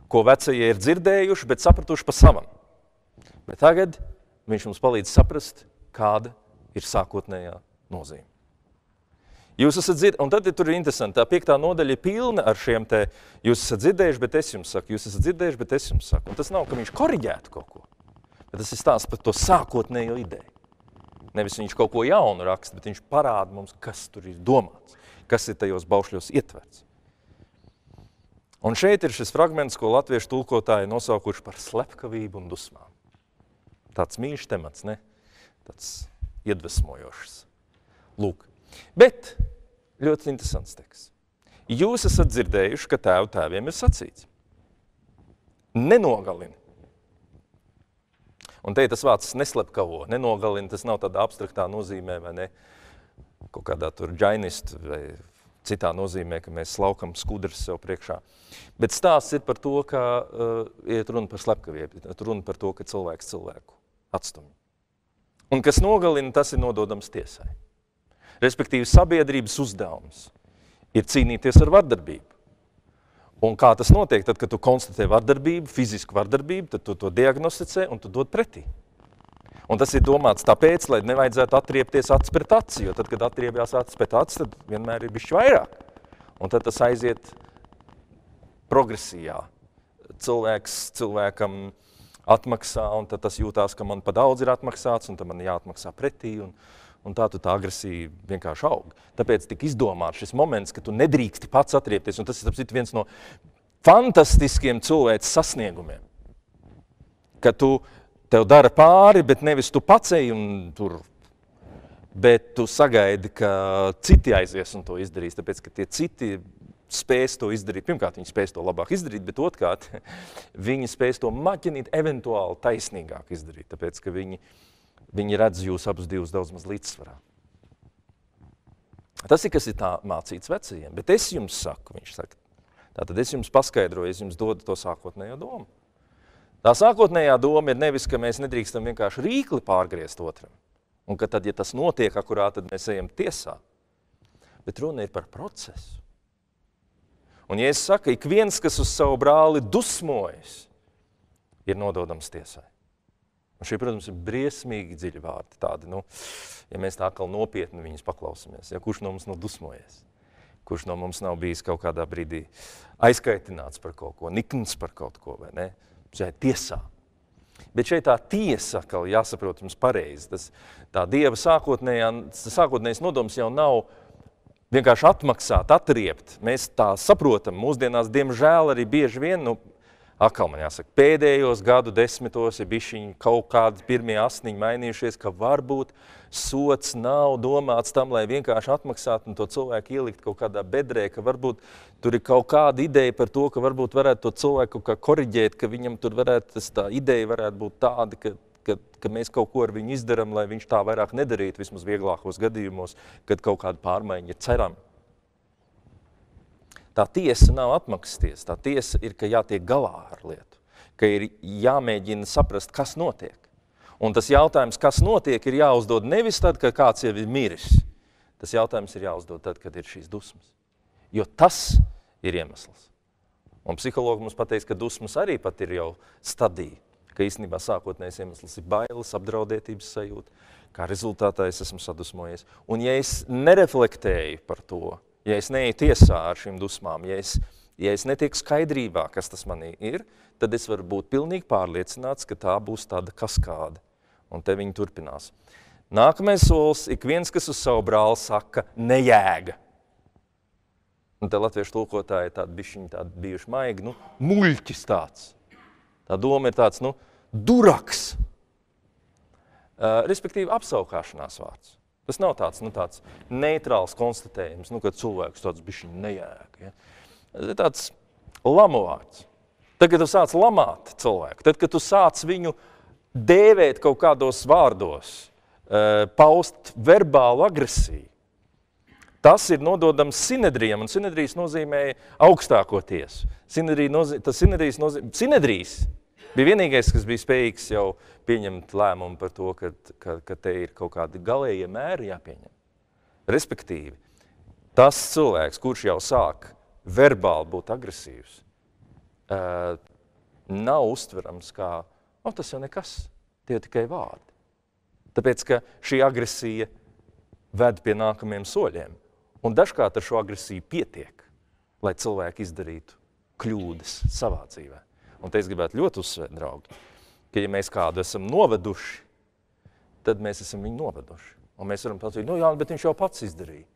ko vecie ir dzirdējuši, bet sapratuši pa savam. Bet tagad viņš mums palīdz saprast, kāda ir sākotnējā nozīme. Jūs esat dzirdējuši, un tad ja tur ir interesanti, tā piektā nodaļa ir pilna ar šiem te, jūs esat dzirdējuši, bet es jums saku, jūs esat dzirdējuši, bet es jums saku. Un tas nav, ka viņš koriģētu kaut ko. Bet tas ir stāsts par to sākotnējo ideju. Nevis viņš kaut ko jaunu raksta, bet viņš parāda mums, kas tur ir domāts, kas ir tajos baušļos ietverts. Un šeit ir šis fragments, ko latviešu tulkotāji nosaukuši par slepkavību un dusmām. Tāds mīļš temats, ne? Tāds iedvesmojošs. Lūk. Bet ļoti interesants teksts. Jūs esat dzirdējuši, ka tēvu tēviem ir sacīts. Nenogalini. Un te tas vārds neslepkavo, nenogalina, tas nav tādā abstraktā nozīmē, vai ne, kaut kādā tur džainistu vai citā nozīmē, ka mēs slaukam skudras sev priekšā. Bet stāsts ir par to, ka uh, iet runa par slepkavību, runa par to, ka cilvēks cilvēku atstumj. Un kas nogalina, tas ir nododams tiesai. Respektīvi, sabiedrības uzdevums ir cīnīties ar vardarbību. Un kā tas notiek? Tad, kad tu konstatē vardarbību, fizisku vardarbību, tad tu to diagnosticē un tu dod pretī. Un tas ir domāts tāpēc, lai nevajadzētu atriepties acis pret aci, jo tad, kad atriebjās acis pret aci, tad vienmēr ir bišķi vairāk. Un tad tas aiziet progresijā. Cilvēks cilvēkam atmaksā, un tad tas jūtās, ka man pa daudz ir atmaksāts, un tad man jāatmaksā pretī. Un, un tā tā agresija vienkārši aug. Tāpēc tika izdomāts šis moments, ka tu nedrīksti pats atriepties, un tas ir viens no fantastiskiem cilvēks sasniegumiem. Ka tu tev dara pāri, bet nevis tu pats ej un tur, bet tu sagaidi, ka citi aizies un to izdarīs, tāpēc, ka tie citi spēs to izdarīt. Pirmkārt, viņi spēs to labāk izdarīt, bet otrkārt, viņi spēs to maķinīt, eventuāli taisnīgāk izdarīt, tāpēc, ka viņi viņi redz jūs abus divus daudz maz līdzsvarā. Tas ir, kas ir tā mācīts vecajiem, bet es jums saku, viņš saka, tātad es jums paskaidroju, es jums dodu to sākotnējo domu. Tā sākotnējā doma ir nevis, ka mēs nedrīkstam vienkārši rīkli pārgriezt otram, un ka tad, ja tas notiek akurā, tad mēs ejam tiesā, bet runa ir par procesu. Un ja es saku, ik viens, kas uz savu brāli dusmojas, ir nododams tiesai. Un šie, protams, ir briesmīgi dziļi vārdi. Tādi, nu, ja mēs tā kā nopietni viņus paklausāmies, ja kurš no mums nav dusmojies, kurš no mums nav bijis kaut kādā brīdī aizkaitināts par kaut ko, nikns par kaut ko, vai ne? Šeit tiesā. Bet šeit tā tiesa, ka jāsaprot jums pareizi, tas tā Dieva sākotnējā, sākotnējais nodoms jau nav vienkārši atmaksāt, atriept. Mēs tā saprotam, mūsdienās, diemžēl, arī bieži vien, nu, atkal man jāsaka, pēdējos gadu desmitos ir bišķiņi kaut kādi pirmie asniņi mainījušies, ka varbūt sots nav domāts tam, lai vienkārši atmaksātu un to cilvēku ielikt kaut kādā bedrē, ka varbūt tur ir kaut kāda ideja par to, ka varbūt varētu to cilvēku kaut kā koriģēt, ka viņam tur varētu, tas tā ideja varētu būt tāda, ka ka, ka mēs kaut ko ar viņu izdarām, lai viņš tā vairāk nedarītu, vismaz vieglākos gadījumos, kad kaut kāda pārmaiņa ir cerama. Tā tiesa nav atmaksas tiesa. Tā tiesa ir, ka jātiek galā ar lietu, ka ir jāmēģina saprast, kas notiek. Un tas jautājums, kas notiek, ir jāuzdod nevis tad, kad kāds jau ir miris. Tas jautājums ir jāuzdod tad, kad ir šīs dusmas. Jo tas ir iemesls. Un psihologi mums pateiks, ka dusmas arī pat ir jau stadija, ka īstenībā sākotnējais iemesls ir bailes, apdraudētības sajūta, kā rezultātā es esmu sadusmojies. Un ja es nereflektēju par to, ja es neeju tiesā ar šīm dusmām, ja es, ja es netieku skaidrībā, kas tas manī ir, tad es varu būt pilnīgi pārliecināts, ka tā būs tāda kaskāde. Un te viņi turpinās. Nākamais solis, ik viens, kas uz savu brāli saka, nejēga. Un te latviešu tulkotāji tādi bišķiņi tādi bijuši maigi, nu, muļķis tāds. Tā doma ir tāds, nu, duraks. Uh, respektīvi apsaukāšanās vārds. Tas nav tāds, nu, tāds neitrāls konstatējums, nu, ka cilvēks tāds bišķiņ nejēg. Ja? Tas ir tāds lamovārds. Tad, kad tu sāc lamāt cilvēku, tad, kad tu sāc viņu dēvēt kaut kādos vārdos, eh, paust verbālu agresiju, tas ir nododams sinedrijam, un sinedrijs nozīmē augstāko tiesu. Sinedrija nozīmē, tas sinedrijs nozīmē, sinedrijs bija vienīgais, kas bija spējīgs jau pieņemt lēmumu par to, ka, ka, ka te ir kaut kādi galējie mēri jāpieņem. Respektīvi, tas cilvēks, kurš jau sāk verbāli būt agresīvs, uh, nav uztverams kā, oh, tas jau nekas, tie tikai vārdi. Tāpēc, ka šī agresija ved pie nākamiem soļiem. Un dažkārt ar šo agresiju pietiek, lai cilvēki izdarītu kļūdas savā dzīvē. Un te es gribētu ļoti uzsvērt, draugi, ka ja mēs kādu esam noveduši, tad mēs esam viņu noveduši. Un mēs varam pateikt, nu jā, bet viņš jau pats izdarīja.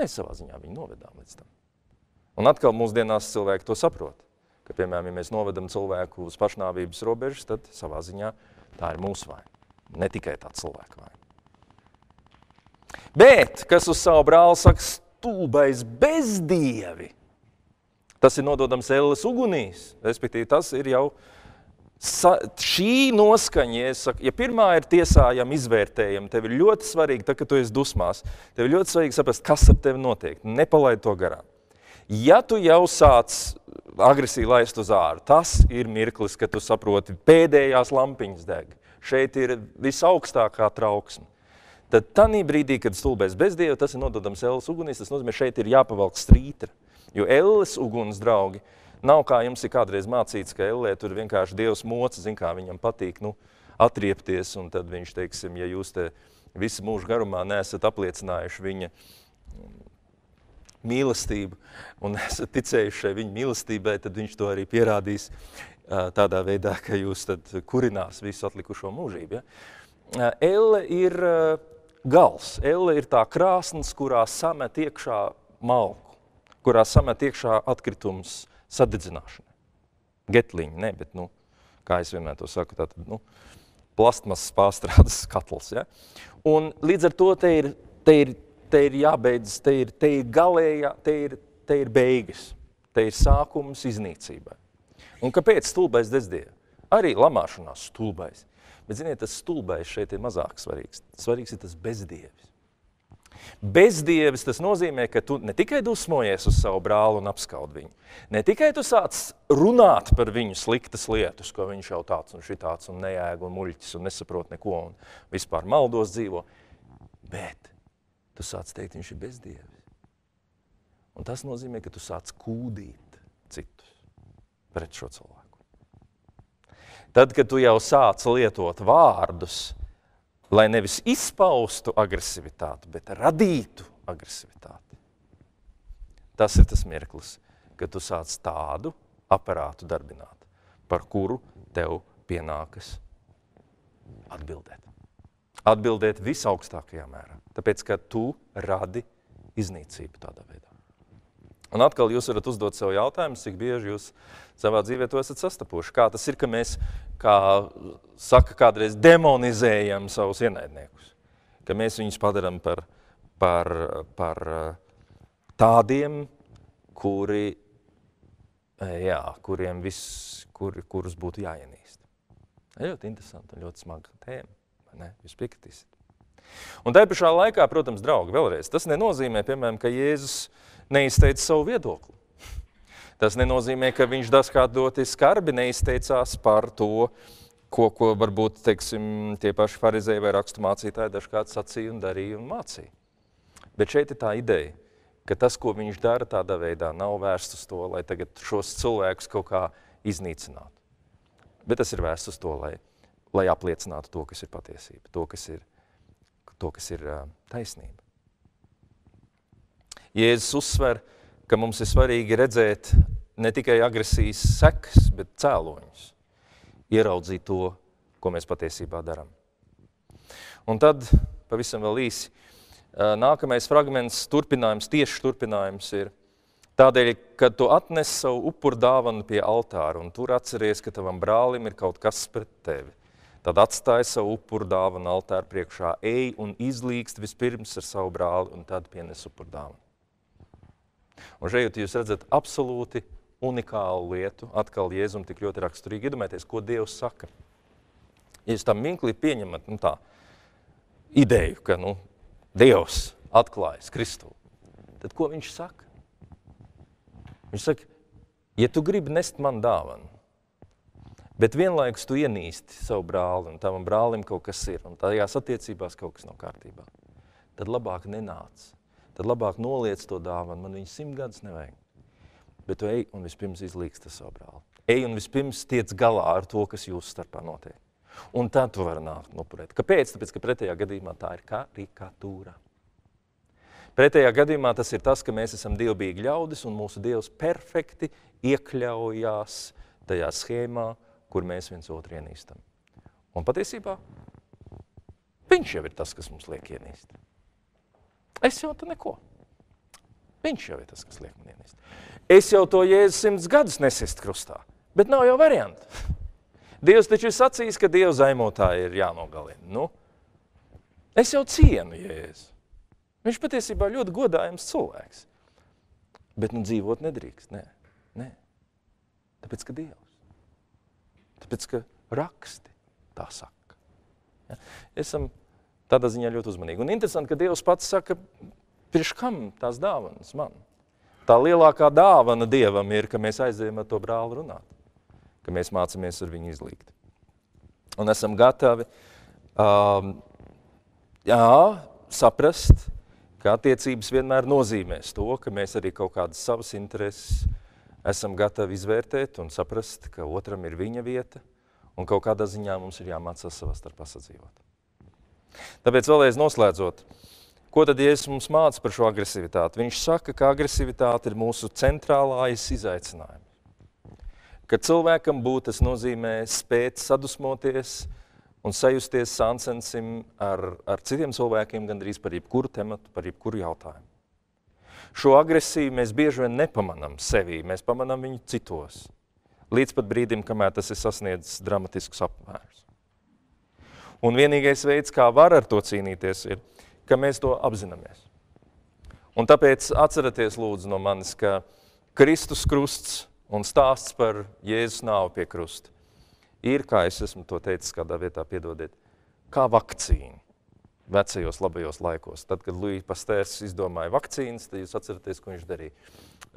Mēs savā ziņā viņu novedām līdz tam. Un atkal mūsdienās cilvēki to saprot, ka, piemēram, ja mēs novedam cilvēku uz pašnāvības robežas, tad savā ziņā tā ir mūsu vaina, ne tikai tā cilvēka vaina. Bet, kas uz savu brāli saka, stulbais bezdievi, tas ir nododams ēles ugunīs, respektīvi tas ir jau Sa, šī noskaņa, ja, saku, ja pirmā ir tiesājama, izvērtējama, tev ir ļoti svarīgi, tad, kad tu esi dusmās, tev ir ļoti svarīgi saprast, kas ar tevi notiek. Nepalaid to garām. Ja tu jau sāc agresiju laist uz āru, tas ir mirklis, kad tu saproti, pēdējās lampiņas deg. šeit ir visaugstākā trauksme. Tad tajā brīdī, kad stulbēs bez dieva, tas ir nododams ēles ugunīs, tas nozīmē, šeit ir jāpavalk strītra. Jo ēles uguns, draugi, nav kā jums ir kādreiz mācīts, ka ellē tur vienkārši dievs moca, zin kā viņam patīk, nu, atriepties, un tad viņš, teiksim, ja jūs te visu mūžu garumā neesat apliecinājuši viņa mīlestību un esat ticējuši viņa mīlestībai, tad viņš to arī pierādīs tādā veidā, ka jūs tad kurinās visu atlikušo mūžību. Ja? Elle ir gals, elle ir tā krāsnes, kurā samet iekšā malku, kurā samet iekšā atkritums sadedzināšanai. Getliņi, ne, bet, nu, kā es vienmēr to saku, tātad, nu, plastmasas pārstrādes katls, ja? Un līdz ar to te ir, te ir te ir jābeidz, te ir, te ir galējā, te ir, te ir beigas, te ir sākums iznīcībai. Un kāpēc stulbais desdieva? Arī lamāšanās stulbais. Bet, ziniet, tas stulbais šeit ir mazāk svarīgs. Svarīgs ir tas bezdievis. Bezdievis tas nozīmē, ka tu ne tikai dusmojies uz savu brāli un apskaud viņu, ne tikai tu sāc runāt par viņu sliktas lietas, ko viņš jau tāds un šitāds un nejēg un muļķis un nesaprot neko un vispār maldos dzīvo, bet tu sāc teikt, viņš ir bezdievis. Un tas nozīmē, ka tu sāc kūdīt citus pret šo cilvēku. Tad, kad tu jau sāc lietot vārdus, lai nevis izpaustu agresivitāti, bet radītu agresivitāti, tas ir tas mirklis, kad tu sāc tādu aparātu darbināt, par kuru tev pienākas atbildēt. Atbildēt visaugstākajā mērā. Tāpēc, ka tu radi iznīcību tādā veidā. Un atkal jūs varat uzdot sev jautājumu, cik bieži jūs savā dzīvē to esat sastapuši. Kā tas ir, ka mēs, kā saka, kādreiz demonizējam savus ienaidniekus, ka mēs viņus padaram par, par, par tādiem, kuri, jā, kuriem viss, kuri, kurus būtu jāienīst. Ļoti interesanti un ļoti smaga tēma, vai ne? Jūs piekritīsiet. Un tajā pašā laikā, protams, draugi, vēlreiz, tas nenozīmē, piemēram, ka Jēzus neizteica savu viedokli. Tas nenozīmē, ka viņš dažkārt skarbi neizteicās par to, ko, ko varbūt teiksim, tie paši farizēji vai raksturmācītāji dažkārt sacīja un darīja un mācīja. Bet šeit ir tā ideja, ka tas, ko viņš dara tādā veidā, nav vērsts uz to, lai tagad šos cilvēkus kaut kā iznīcinātu. Bet tas ir vērsts uz to, lai, lai apliecinātu to, kas ir patiesība, to, kas ir to, kas ir taisnība. Jēzus uzsver, ka mums ir svarīgi redzēt ne tikai agresijas sekas, bet cēloņus, ieraudzīt to, ko mēs patiesībā darām. Un tad, pavisam vēl īsi, nākamais fragments, turpinājums, tieši turpinājums ir tādēļ, kad tu atnes savu upuru dāvanu pie altāra un tur atceries, ka tavam brālim ir kaut kas pret tevi. Tad atstāj savu upuru dāvanu altāru priekšā, ej un izlīgst vispirms ar savu brāli un tad pienes upuru dāvanu. Un šeit jūs redzat absolūti unikālu lietu, atkal Jēzum tik ļoti raksturīgi iedomājieties, ko Dievs saka. Ja jūs tam minklī pieņemat nu, tā ideju, ka nu, Dievs atklājas Kristu, tad ko viņš saka? Viņš saka, ja tu gribi nest man dāvanu, Bet vienlaikus tu ienīsti savu brāli, un tavam brālim kaut kas ir, un tajās attiecībās kaut kas nav kārtībā. Tad labāk nenāc. Tad labāk noliec to dāvanu. Man viņas simt gadus nevajag. Bet tu ej un vispirms izlīgsti savu brāli. Ej un vispirms tiec galā ar to, kas jūsu starpā notiek. Un tad tu vari nākt nopurēt. Kāpēc? Tāpēc, ka pretējā gadījumā tā ir karikatūra. Pretējā gadījumā tas ir tas, ka mēs esam dievbīgi ļaudis un mūsu dievs perfekti iekļaujās tajā schēmā, kur mēs viens otru ienīstam. Un patiesībā viņš jau ir tas, kas mums liek ienīst. Es jau tu neko. Viņš jau ir tas, kas liek man ienīst. Es jau to Jēzus simts gadus nesist krustā, bet nav jau variantu. Dievs taču ir sacījis, ka Dieva zaimotāji ir jānogalina. Nu, es jau cienu Jēzu. Viņš patiesībā ļoti godājams cilvēks. Bet nu dzīvot nedrīkst, nē. nē. Tāpēc, ka Dievs. Tāpēc, ka raksti tā saka. Ja? Esam tādā ziņā ļoti uzmanīgi. Un interesanti, ka Dievs pats saka, priekš kam tās dāvanas man? Tā lielākā dāvana Dievam ir, ka mēs aizējam ar to brāli runāt, ka mēs mācamies ar viņu izlīgt. un esam gatavi um, jā, saprast, ka attiecības vienmēr nozīmēs to, ka mēs arī kaut kādas savas intereses esam gatavi izvērtēt un saprast, ka otram ir viņa vieta, un kaut kādā ziņā mums ir jāmācās savā starpā sadzīvot. Tāpēc vēlreiz noslēdzot, ko tad Jēzus mums māca par šo agresivitāti? Viņš saka, ka agresivitāte ir mūsu centrālais izaicinājums. Ka cilvēkam būt tas nozīmē spēt sadusmoties un sajusties sansensim ar, ar citiem cilvēkiem gandrīz par jebkuru tematu, par jebkuru jautājumu. Šo agresiju mēs bieži vien nepamanām sevī, mēs pamanām viņu citos. Līdz pat brīdim, kamēr tas ir sasniedzis dramatisks apmērs. Un vienīgais veids, kā var ar to cīnīties, ir, ka mēs to apzināmies. Un tāpēc atcerieties lūdzu no manis, ka Kristus krusts un stāsts par Jēzus nāvu pie krusta ir, kā es esmu to teicis kādā vietā, piedodiet, kā vakcīna vecajos labajos laikos. Tad, kad Luija Pastērs izdomāja vakcīnas, tad jūs atceraties, ko viņš darīja.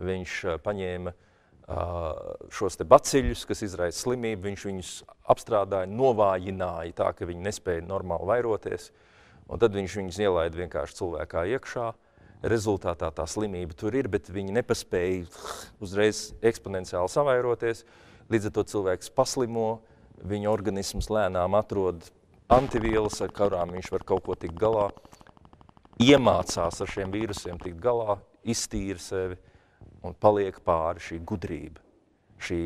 Viņš uh, paņēma uh, šos baciļus, kas izraisa slimību, viņš viņus apstrādāja, novājināja tā, ka viņi nespēja normāli vairoties, un tad viņš viņus ielaida vienkārši cilvēkā iekšā. Rezultātā tā slimība tur ir, bet viņi nepaspēja uzreiz eksponenciāli savairoties, līdz ar to cilvēks paslimo, viņa organisms lēnām atrod antivielas, ar kurām viņš var kaut ko tikt galā, iemācās ar šiem vīrusiem tikt galā, iztīra sevi un paliek pāri šī gudrība, šī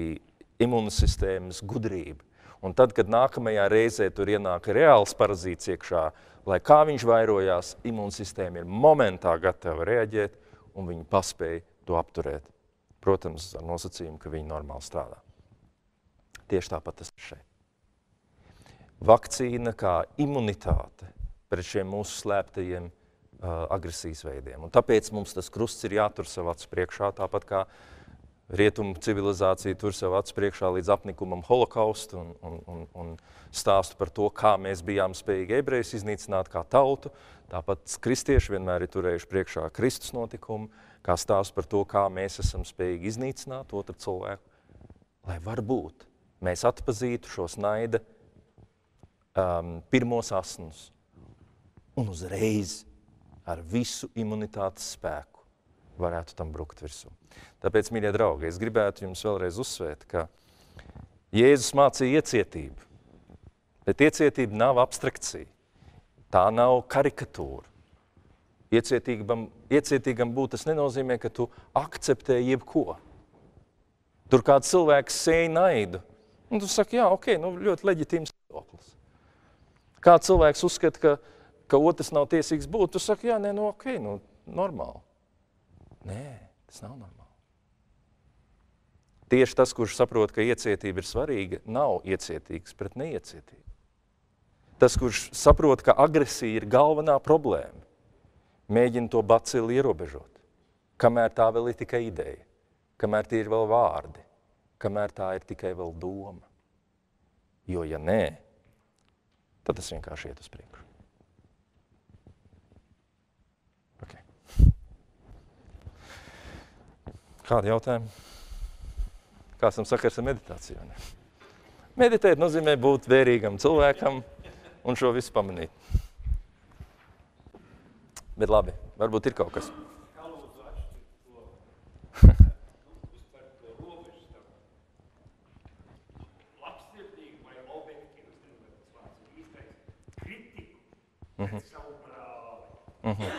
imunsistēmas gudrība. Un tad, kad nākamajā reizē tur ienāk reāls parazīts iekšā, lai kā viņš vairojās, imunsistēma ir momentā gatava reaģēt un viņi paspēja to apturēt. Protams, ar nosacījumu, ka viņi normāli strādā. Tieši tāpat tas ir šeit vakcīna kā imunitāte pret šiem mūsu slēptajiem agresijas veidiem. Un tāpēc mums tas krusts ir jātur sev acu priekšā, tāpat kā rietumu civilizācija tur sev acu priekšā līdz apnikumam holokaustu un, un, un, un stāstu par to, kā mēs bijām spējīgi ebrejus iznīcināt kā tautu. Tāpat kristieši vienmēr ir turējuši priekšā Kristus notikumu, kā stāstu par to, kā mēs esam spējīgi iznīcināt otru cilvēku, lai varbūt mēs atpazītu šos naida um, pirmos asnus un uzreiz ar visu imunitātes spēku varētu tam brukt virsū. Tāpēc, mīļie draugi, es gribētu jums vēlreiz uzsvērt, ka Jēzus mācīja iecietību, bet iecietība nav abstrakcija. Tā nav karikatūra. Iecietīgam, iecietīgam būt tas nenozīmē, ka tu akceptē jebko. Tur kāds cilvēks sēja naidu, un tu saki, jā, ok, nu ļoti leģitīms viedoklis. Kā cilvēks uzskata, ka, ka otrs nav tiesīgs būt, tu saki, jā, nē, nu, ok, nu, normāli. Nē, tas nav normāli. Tieši tas, kurš saprot, ka iecietība ir svarīga, nav iecietīgs pret neiecietību. Tas, kurš saprot, ka agresija ir galvenā problēma, mēģina to bacili ierobežot, kamēr tā vēl ir tikai ideja, kamēr tie ir vēl vārdi, kamēr tā ir tikai vēl doma. Jo, ja nē, tad tas vienkārši iet uz priekšu. Kādi jautājumi? Kāds tam sakars ar meditāciju? Ne? Meditēt nozīmē būt vērīgam cilvēkam un šo visu pamanīt. Bet labi, varbūt ir kaut kas. Uh -huh. savu brāli. Uh -huh.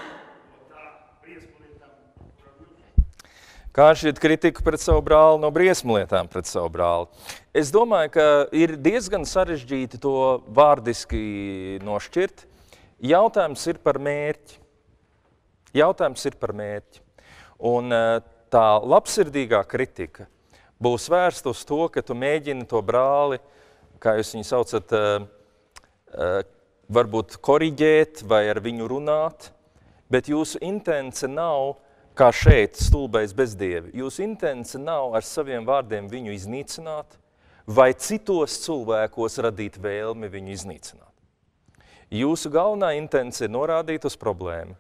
No tā briesmlietām, Kā šķiet kritiku pret savu brāli no briesmlietām pret savu brāli? Es domāju, ka ir diezgan sarežģīti to vārdiski nošķirt. Jautājums ir par mērķi. Jautājums ir par mērķi. Un eh, tā labsirdīgā kritika būs vērsta uz to, ka tu mēģini to brāli, kā jūs viņu saucat, eh, eh, varbūt koriģēt vai ar viņu runāt, bet jūsu intence nav, kā šeit, stulbais bezdievi. Jūsu intence nav ar saviem vārdiem viņu iznīcināt vai citos cilvēkos radīt vēlmi viņu iznīcināt. Jūsu galvenā intence ir norādīt uz problēmu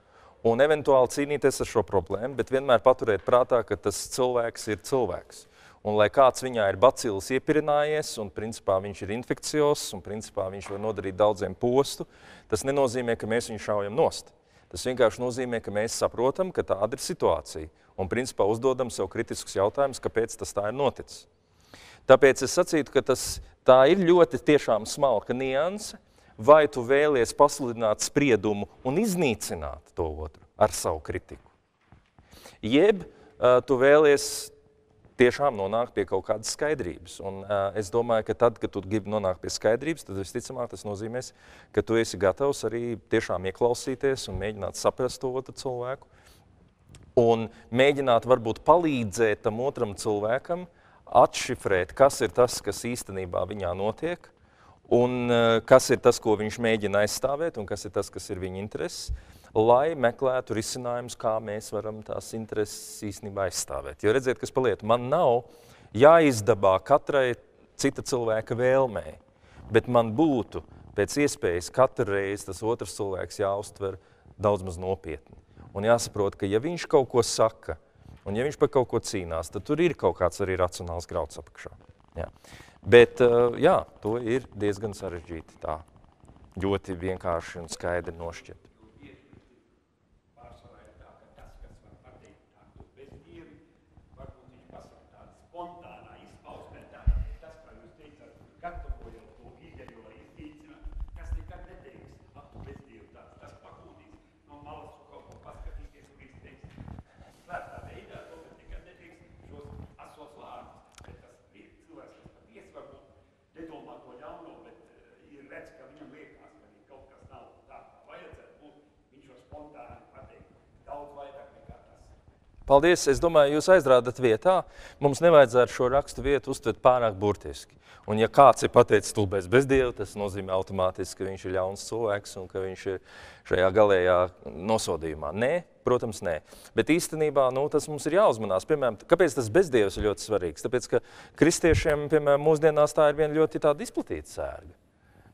un eventuāli cīnīties ar šo problēmu, bet vienmēr paturēt prātā, ka tas cilvēks ir cilvēks. un lai kāds viņā ir bacils iepirinājies, un principā viņš ir infekcijos, un principā viņš var nodarīt daudziem postu, tas nenozīmē, ka mēs viņu šaujam nost. Tas vienkārši nozīmē, ka mēs saprotam, ka tāda ir situācija, un principā uzdodam sev kritiskus jautājumus, kāpēc tas tā ir noticis. Tāpēc es sacītu, ka tas, tā ir ļoti tiešām smalka nianse, vai tu vēlies pasludināt spriedumu un iznīcināt to otru ar savu kritiku. Jeb tu vēlies tiešām nonākt pie kaut kādas skaidrības. Un, uh, es domāju, ka tad, kad tu gribi nonākt pie skaidrības, tad visticamāk tas nozīmēs, ka tu esi gatavs arī tiešām ieklausīties un mēģināt saprast to otru cilvēku. Un mēģināt varbūt palīdzēt tam otram cilvēkam atšifrēt, kas ir tas, kas īstenībā viņā notiek, un uh, kas ir tas, ko viņš mēģina aizstāvēt, un kas ir tas, kas ir viņa intereses lai meklētu risinājumus, kā mēs varam tās intereses īstenībā aizstāvēt. Jo redziet, kas paliet, man nav jāizdabā katrai cita cilvēka vēlmei, bet man būtu pēc iespējas katru reizi tas otrs cilvēks jāuztver daudz maz nopietni. Un jāsaprot, ka ja viņš kaut ko saka, un ja viņš par kaut ko cīnās, tad tur ir kaut kāds arī racionāls grauds apakšā. Jā. Bet uh, jā, to ir diezgan sarežģīti tā ļoti vienkārši un skaidri nošķirt. Paldies! Es domāju, jūs aizrādat vietā. Mums nevajadzētu šo rakstu vietu uztvert pārāk burtiski. Un ja kāds ir pateicis stulbēs bez Dieva, tas nozīmē automātiski, ka viņš ir ļauns cilvēks un ka viņš ir šajā galējā nosodījumā. Nē, protams, nē. Bet īstenībā nu, tas mums ir jāuzmanās. Piemēram, kāpēc tas bezdievs ir ļoti svarīgs? Tāpēc, ka kristiešiem, piemēram, mūsdienās tā ir viena ļoti izplatīta sērga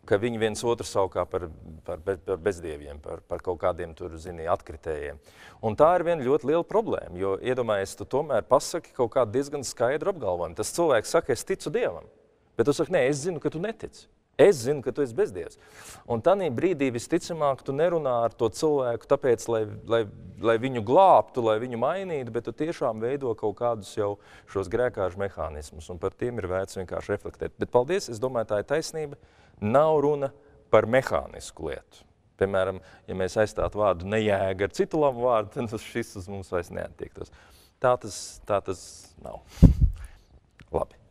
ka viņi viens otru saukā par, par, par bezdieviem, par, par kaut kādiem tur, zini, atkritējiem. Un tā ir viena ļoti liela problēma, jo iedomājies, tu tomēr pasaki kaut kādu diezgan skaidru apgalvojumu. Tas cilvēks saka, es ticu Dievam, bet tu saki, nē, es zinu, ka tu netici. Es zinu, ka tu esi bezdievs. Un tādā brīdī visticamāk, tu nerunā ar to cilvēku, tāpēc, lai, lai, lai viņu glābtu, lai viņu mainītu, bet tu tiešām veido kaut kādus jau šos grēkāžu mehānismus. Un par tiem ir vērts vienkārši reflektēt. Bet paldies, es domāju, tā ir taisnība nav runa par mehānisku lietu. Piemēram, ja mēs aizstātu vārdu nejēga ar citu labu vārdu, tad šis uz mums vairs neattiektos. Tā tas, tā tas nav. Labi.